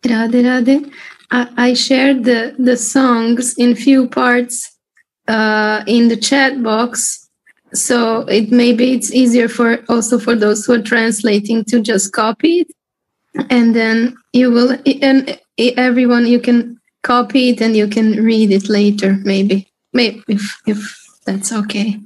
Radhe Radhe. I, shared the, the songs in few parts uh, in the chat box. So it maybe it's easier for also for those who are translating to just copy it. And then you will and everyone you can copy it and you can read it later, maybe. Maybe if if that's okay.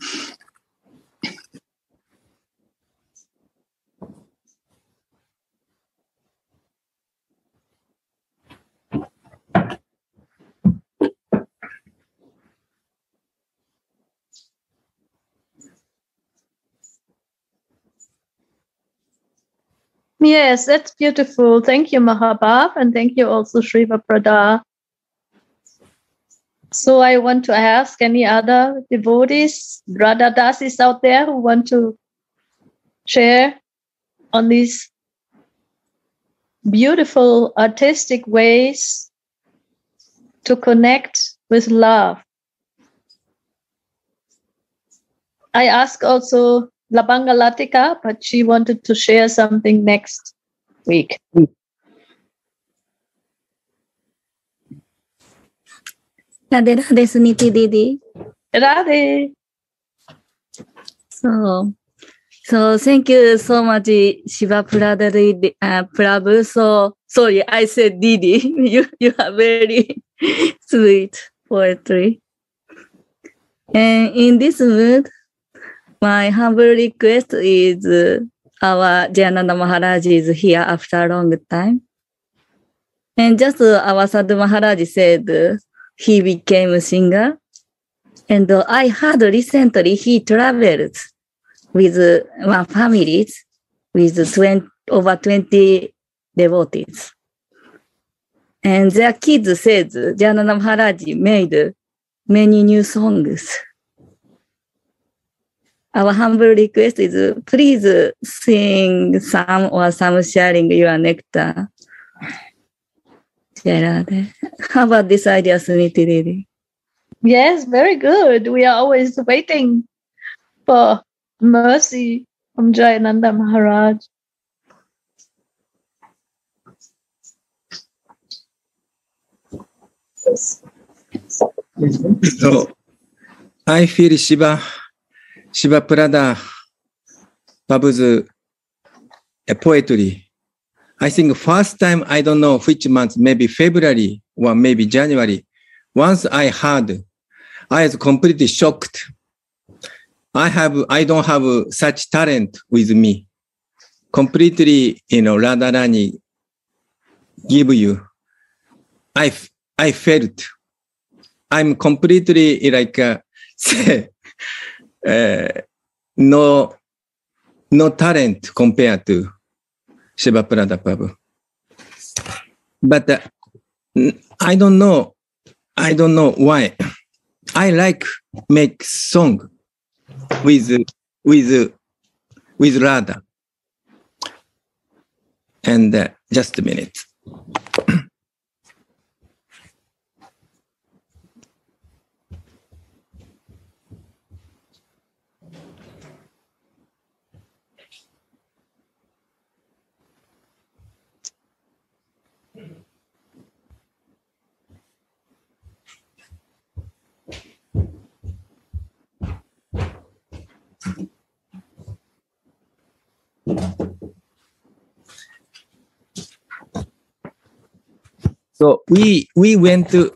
Yes, that's beautiful. Thank you, Mahabhav, and thank you also, Shriva Prada. So I want to ask any other devotees, Radha Dasis out there who want to share on these beautiful artistic ways to connect with love. I ask also Labanga Latika, but she wanted to share something next week. Radhe Radhe Suniti Didi. Radhe. So, so thank you so much, Shiva Prabhu. Didi- Uh, Prabhu. So sorry, I said Didi. You you are very sweet poetry. And in this mood, my humble request is our Jayananda Maharaj is here after a long time. And just our Sadhu Maharaj said he became a singer. And I heard recently he traveled with one families with 20, over 20 devotees. And their kids said Jayananda Maharaj made many new songs. Our humble request is please sing some or some sharing your nectar. Gerard, how about this idea, Suniti Devi? Yes, very good. We are always waiting for mercy from Jayananda Maharaj. So I feel Shiva, Shiva Prada Babu's uh, poetry. I think first time, I don't know which month, maybe February or maybe January. Once I heard, I was completely shocked. I have, I don't have such talent with me. Completely, you know, Radharani give you. I, I felt I'm completely like uh, uh, no no talent compared to Shiva Prada Prabhu. But uh, I don't know. I don't know why. I like make song with with with Radha. And uh, just a minute. So we we went to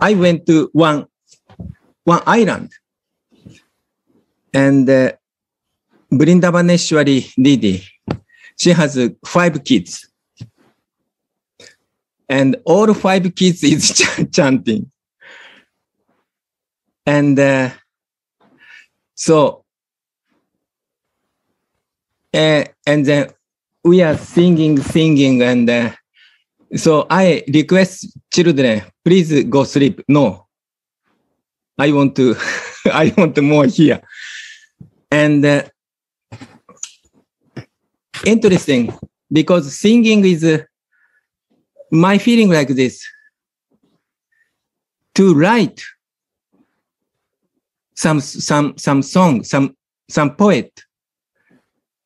I went to one one island and uh, Brindavaneshwari Didi, she has uh, five kids. And all five kids is ch- chanting. And uh, so, uh, and then we are singing, singing, and uh, so I request children, please go sleep. No, I want to, I want more here. And uh, interesting because singing is uh, my feeling like this. To write some some some song, some some poet,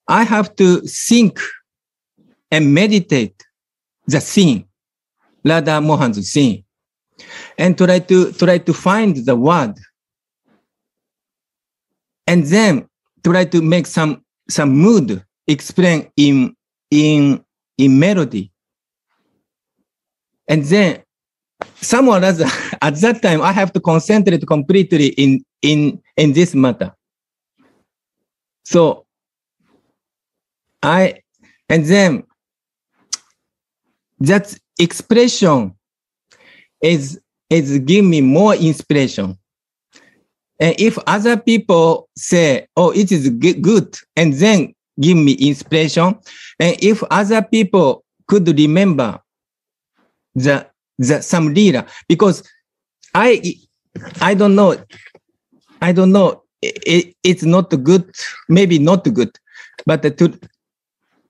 I have to think and meditate the scene, Radha Mohan's scene, and try to try to find the word, and then try to make some some mood explain in in in melody, and then someone else at that time I have to concentrate completely in in in this matter. So I and then that expression is is give me more inspiration. And if other people say, "Oh, it is good," and then give me inspiration, and if other people could remember the the some leader, because I I don't know, I don't know, it, it's not good, maybe not good, but to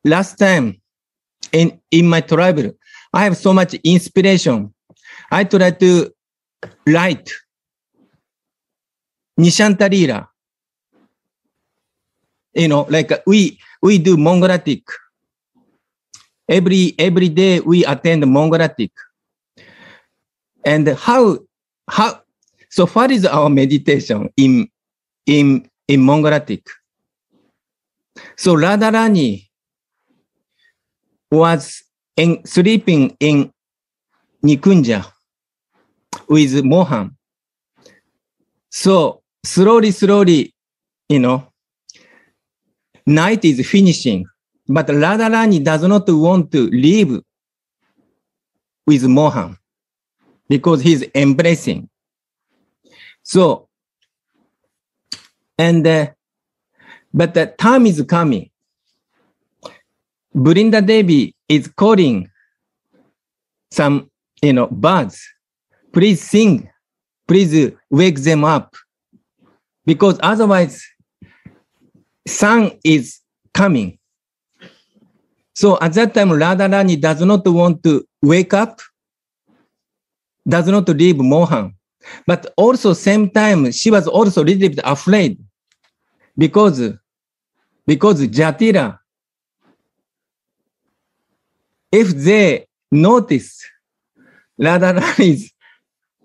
last time in in my travel, I have so much inspiration. I try to write Nishanta Lila. You know, like uh, we we do Mangala Arati. Every every day we attend Mangala Arati. And how how so far is our meditation in in in Mangala Arati. So Radharani was in sleeping in Nikunja with Mohan. So slowly, slowly, you know, night is finishing, but Radharani does not want to leave with Mohan because he's embracing. So, and, uh, but the time is coming. Brinda Devi is calling some, you know, birds. Please sing please wake them up. Because otherwise, sun is coming. So at that time, Radharani does not want to wake up, does not leave Mohan. But also same time, she was also a little bit afraid because, because Jatila, if they notice Radharani is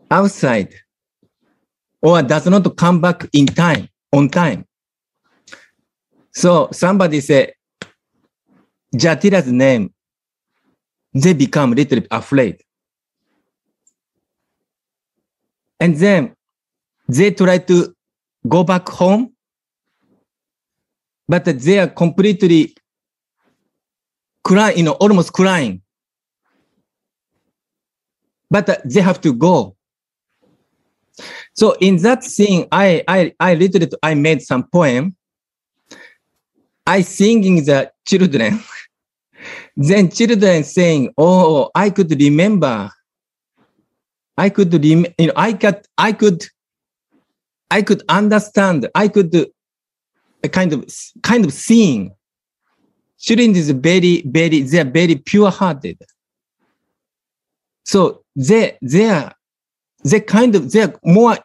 outside or does not come back in time, on time. So somebody say Jatila's name, they become a little bit afraid. And then they try to go back home, but they are completely crying, you know, almost crying. But they have to go. So in that scene, I, I, I literally, I made some poem. I singing the children. then children saying, "Oh, I could remember. I could rem- you know, I could, I could, I could understand. I could uh, kind of, kind of seeing. Children is very, very, they are very pure-hearted. So they, they are, they kind of, they are more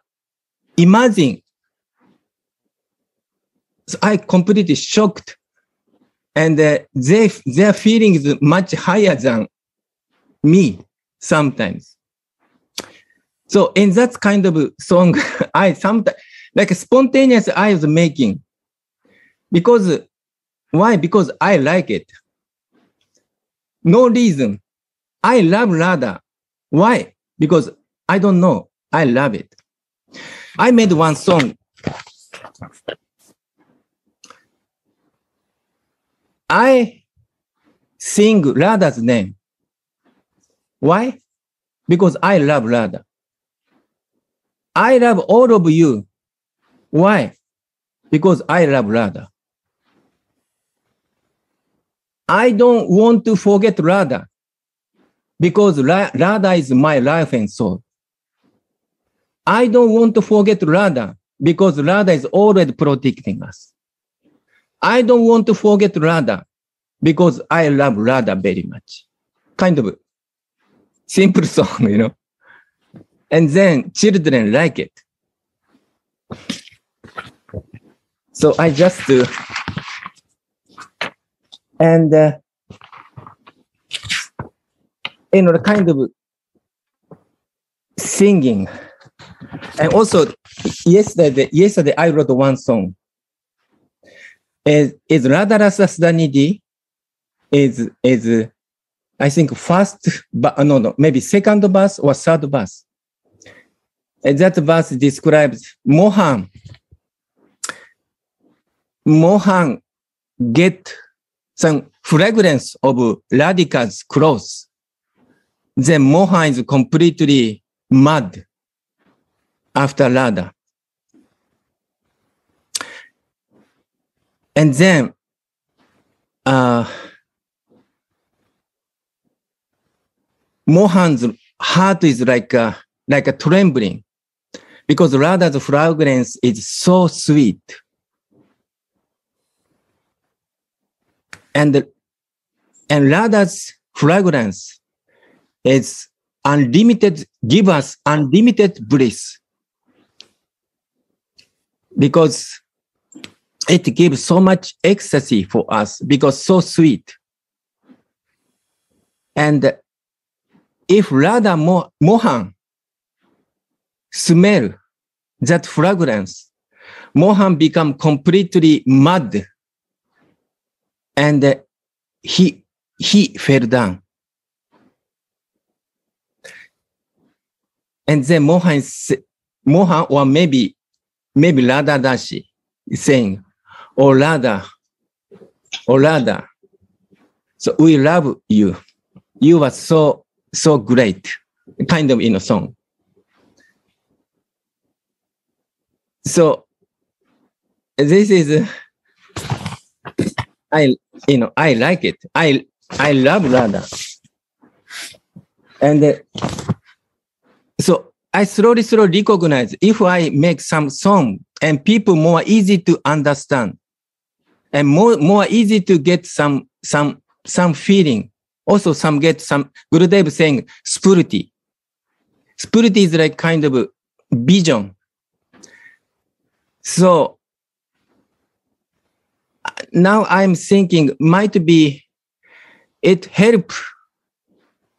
imagine. So I completely shocked and uh, they, their feeling is much higher than me sometimes. So in that kind of song, I sometimes like spontaneous I was making because why? Because I like it. No reason. I love Radha. Why? Because I don't know. I love it. I made one song. I sing Radha's name. Why? Because I love Radha. I love all of you. Why? Because I love Radha. I don't want to forget Radha because Radha is my life and soul. I don't want to forget Radha because Radha is already protecting us. I don't want to forget Radha because I love Radha very much. Kind of simple song, you know. And then children like it. So I just, uh, and, uh, you know, the kind of singing. And also, yesterday, yesterday I wrote one song. Is, is Radharasa Sudhanidhi is, is, I think first, but no, no, maybe second verse or third verse. And that verse describes Mohan. Mohan get some fragrance of Radhika's clothes. Then Mohan is completely mad after Radha. And then uh, Mohan's heart is like a, like a trembling because Radha's fragrance is so sweet. And, and Radha's fragrance is unlimited, give us unlimited bliss because it gives so much ecstasy for us because so sweet. And if Radha Mo- Mohan smell that fragrance, Mohan become completely mad and uh, he, he fell down. And then Mohan, Mohan or maybe, maybe Radha Dashi is saying, Oh Radha, oh Radha, so we love you. You were so, so great, kind of in a song. So this is, I, you know, I like it. I, I love Radha. And uh, so I slowly, slowly recognize if I make some song and people more easy to understand and more, more easy to get some, some, some feeling. Also some get some, Gurudev saying sphurti. Sphurti is like kind of vision. So now I'm thinking might be it help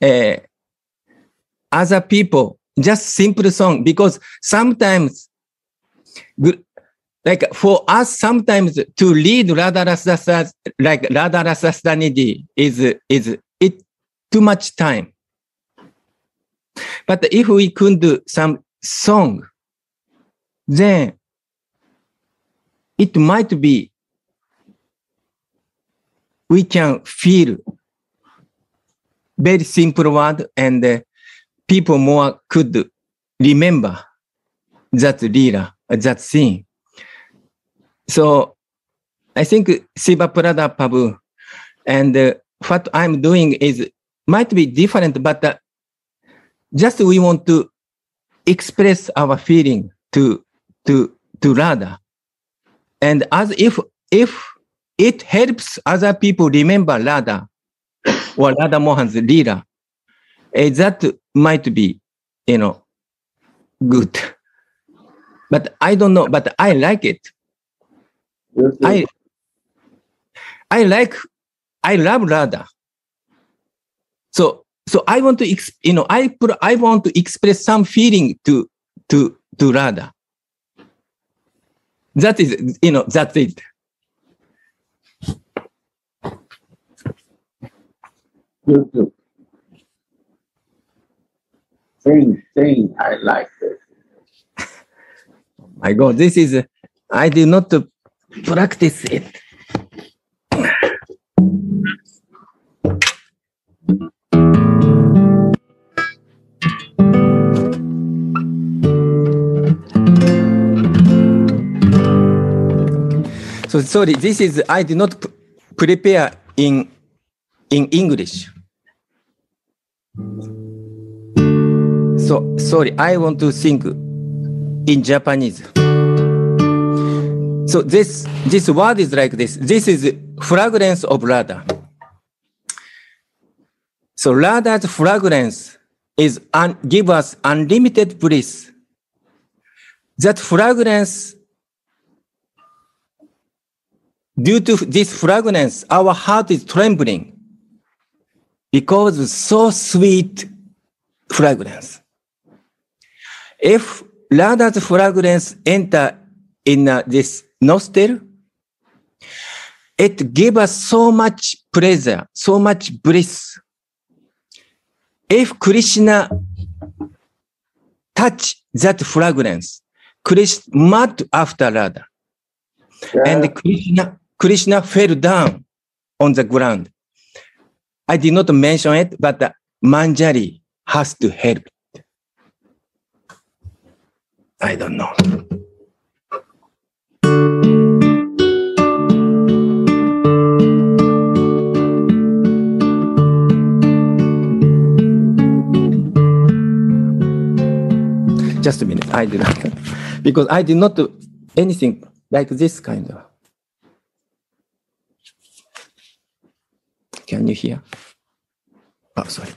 uh, other people just simple song because sometimes like for us sometimes to read Radharasa like Radharasa is is it too much time. But if we could do some song, then it might be we can feel very simple word and uh, people more could remember that lila, that scene. So I think Shiva Prada Prabhu and uh, what I'm doing is might be different, but uh, just we want to express our feeling to to to Radha, and as if if it helps other people remember Radha or Radha Mohan's Lila, uh, that might be you know good. But I don't know. But I like it. I I like I love Radha. So so I want to ex, you know I put I want to express some feeling to to to Radha. That is you know that's it. You too. Sing, sing, I like it. My God, this is I did not practice it. So sorry, this is I did not prepare in in English. So sorry, I want to sing in Japanese. So this this word is like this. This is fragrance of Radha. So Radha's fragrance is un, give us unlimited bliss. That fragrance, due to this fragrance, our heart is trembling because so sweet fragrance. If Radha's fragrance enter in uh, this nostril, it gives us so much pleasure, so much bliss. If Krishna touch that fragrance, Krishna mad after Radha, and Krishna Krishna fell down on the ground. I did not mention it, but Manjari has to help. I don't know. Just a minute. I did not, because I did not do anything like this kind of. Can you hear? Oh, sorry.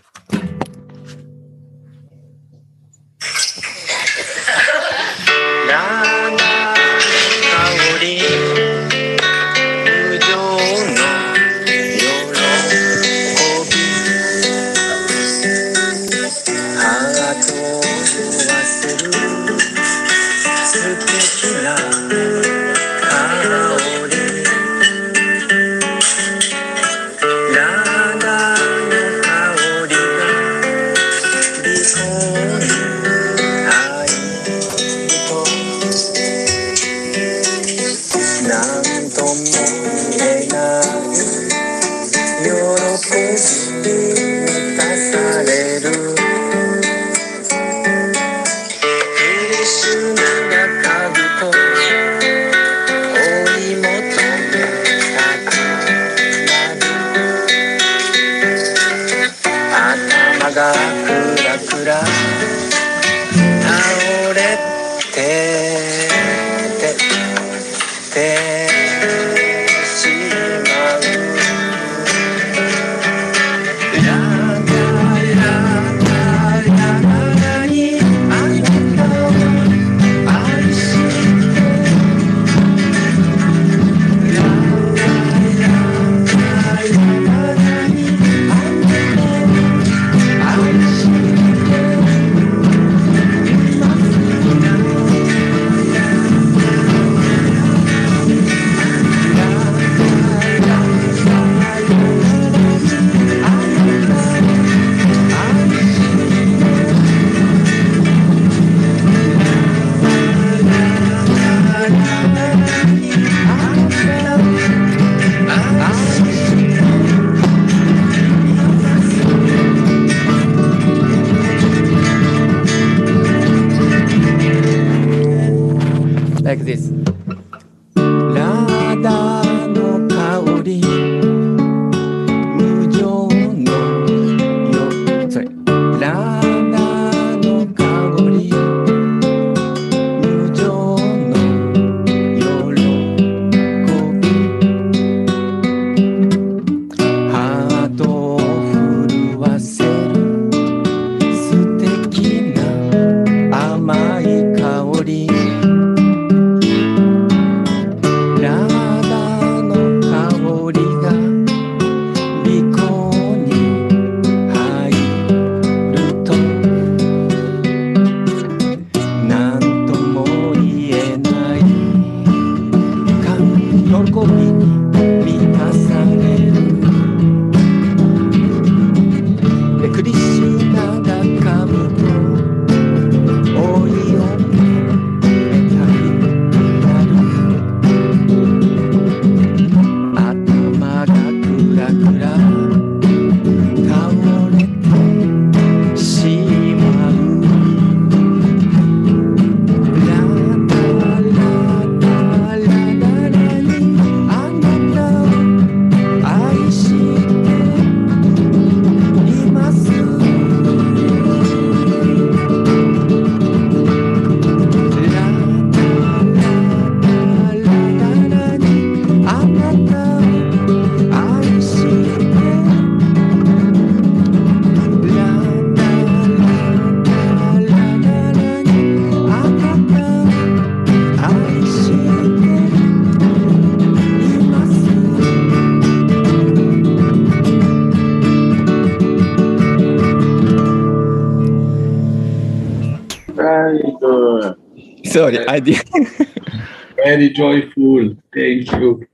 Sorry, I did. Very joyful. Thank you.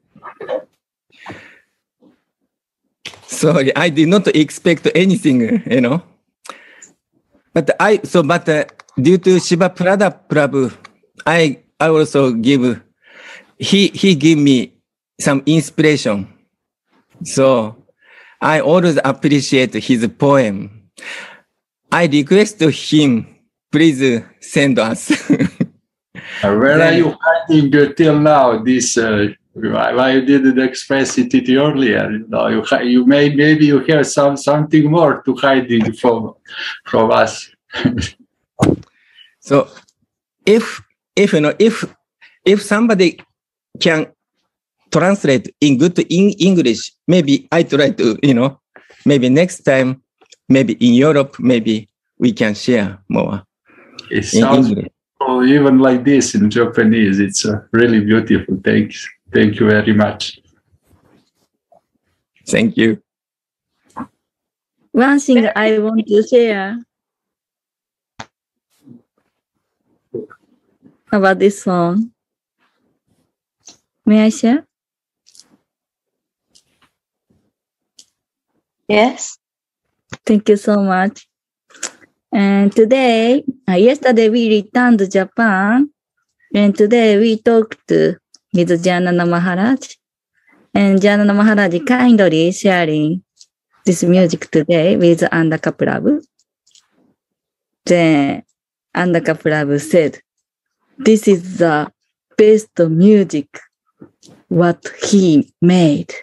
Sorry, I did not expect anything, you know. But I so but uh, due to Shiva Prada Prabhu, I I also give he he give me some inspiration. So I always appreciate his poem. I request him, please send us. Where are you hiding uh, till now? This uh, why why you didn't express it it earlier? You know, you, you may maybe you have some something more to hiding from from us. So if if you know if if somebody can translate in good in English, maybe I try to, you know, maybe next time, maybe in Europe, maybe we can share more It in sounds English. Even like this in Japanese. It's uh, really beautiful. Thanks. Thank you very much. Thank you. One thing I want to share about this song. May I share? Yes. Thank you so much. And today, uh, yesterday we returned to Japan, and today we talked to with Janana Maharaj, and Janana Maharaj kindly sharing this music today with Andaka Prabhu. Then Andaka Prabhu said, "This is the best music what he made."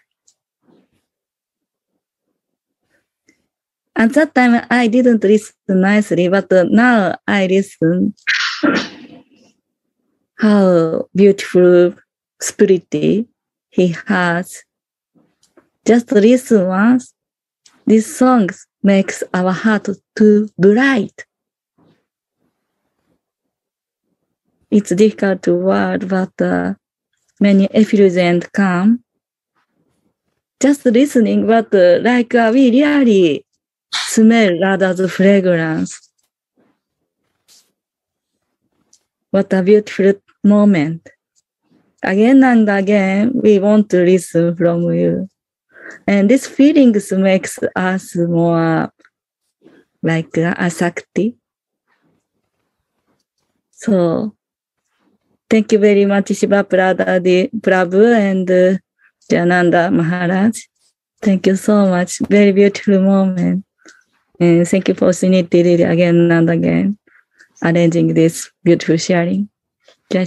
At that time, I didn't listen nicely, but now I listen. How beautiful spirit he has. Just listen once. This song makes our heart too bright. It's difficult to word, but uh, many effulgence come. Just listening, but uh, like uh, we really smell Radha's fragrance. What a beautiful moment. Again and again, we want to listen from you. And this feelings makes us more like uh, Asakti. So, thank you very much, Shiva Prada de Prabhu and uh, Jayananda Maharaj. Thank you so much. Very beautiful moment. And thank you for opportunity again and again, arranging this beautiful sharing. Jai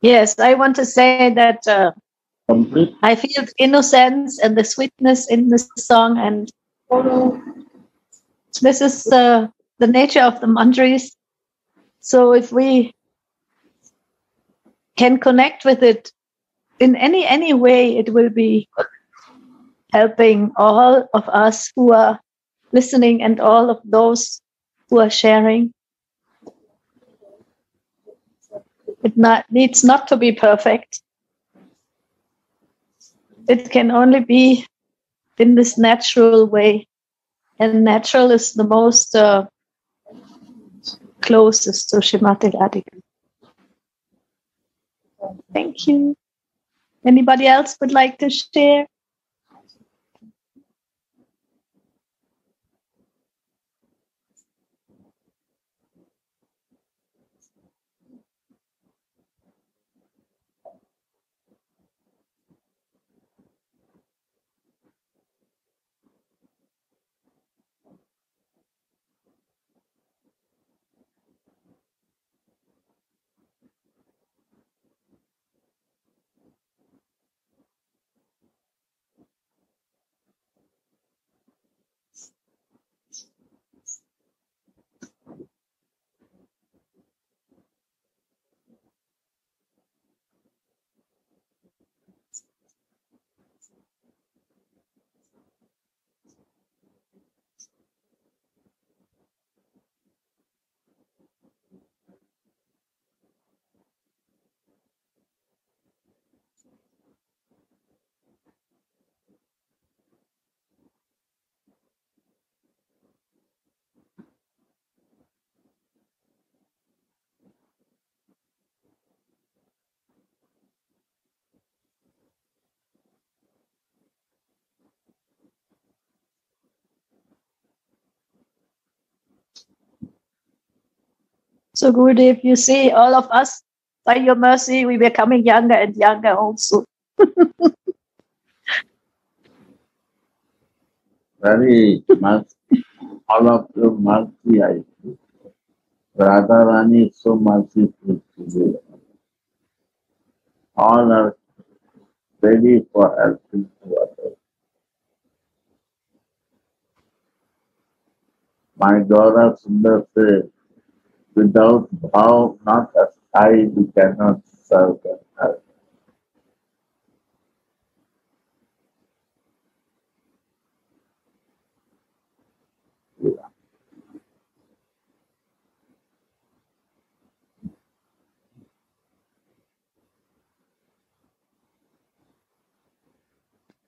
Yes, I want to say that uh, I feel the innocence and the sweetness in this song, and this is uh, the nature of the Manjaris so if we can connect with it in any any way, it will be helping all of us who are listening and all of those who are sharing. It not, needs not to be perfect. It can only be in this natural way. And natural is the most uh, closest to Shrimati Radhika. Thank you. Anybody else would like to share? So, Gurudev, you see, all of us, by your mercy, we becoming younger and younger also. Very much. All of you mercy, I feel. Radharani is so merciful to you. All are ready for helping to others. My daughter Sundar said, without bhav, not as I, we cannot serve. Yeah.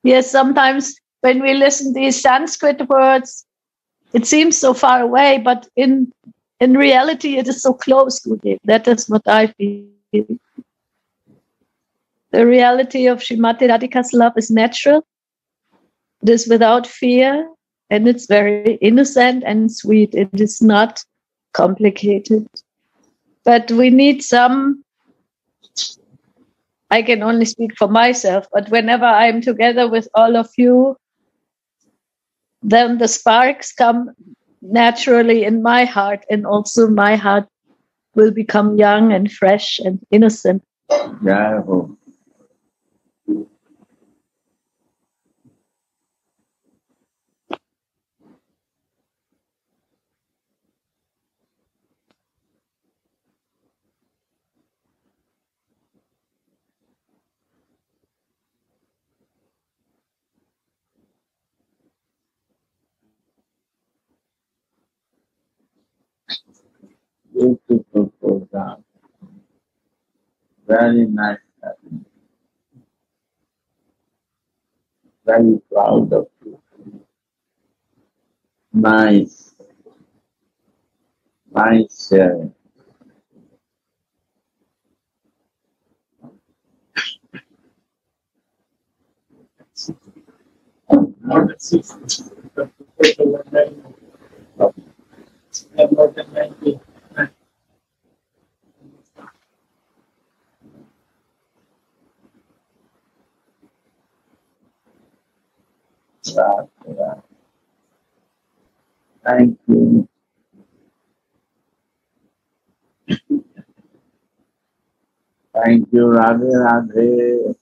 Yes, sometimes when we listen these Sanskrit words, it seems so far away, but in in reality, it is so close to it. That is what I feel. The reality of Srimati Radhika's love is natural. It is without fear, and it's very innocent and sweet. It is not complicated. But we need some I can only speak for myself, but whenever I'm together with all of you, then the sparks come naturally in my heart, and also my heart will become young and fresh and innocent. Jai Beautiful program. Very nice. happening. Very proud of you. Nice. Nice sharing. Thank you. Thank you, Radhe Radhe.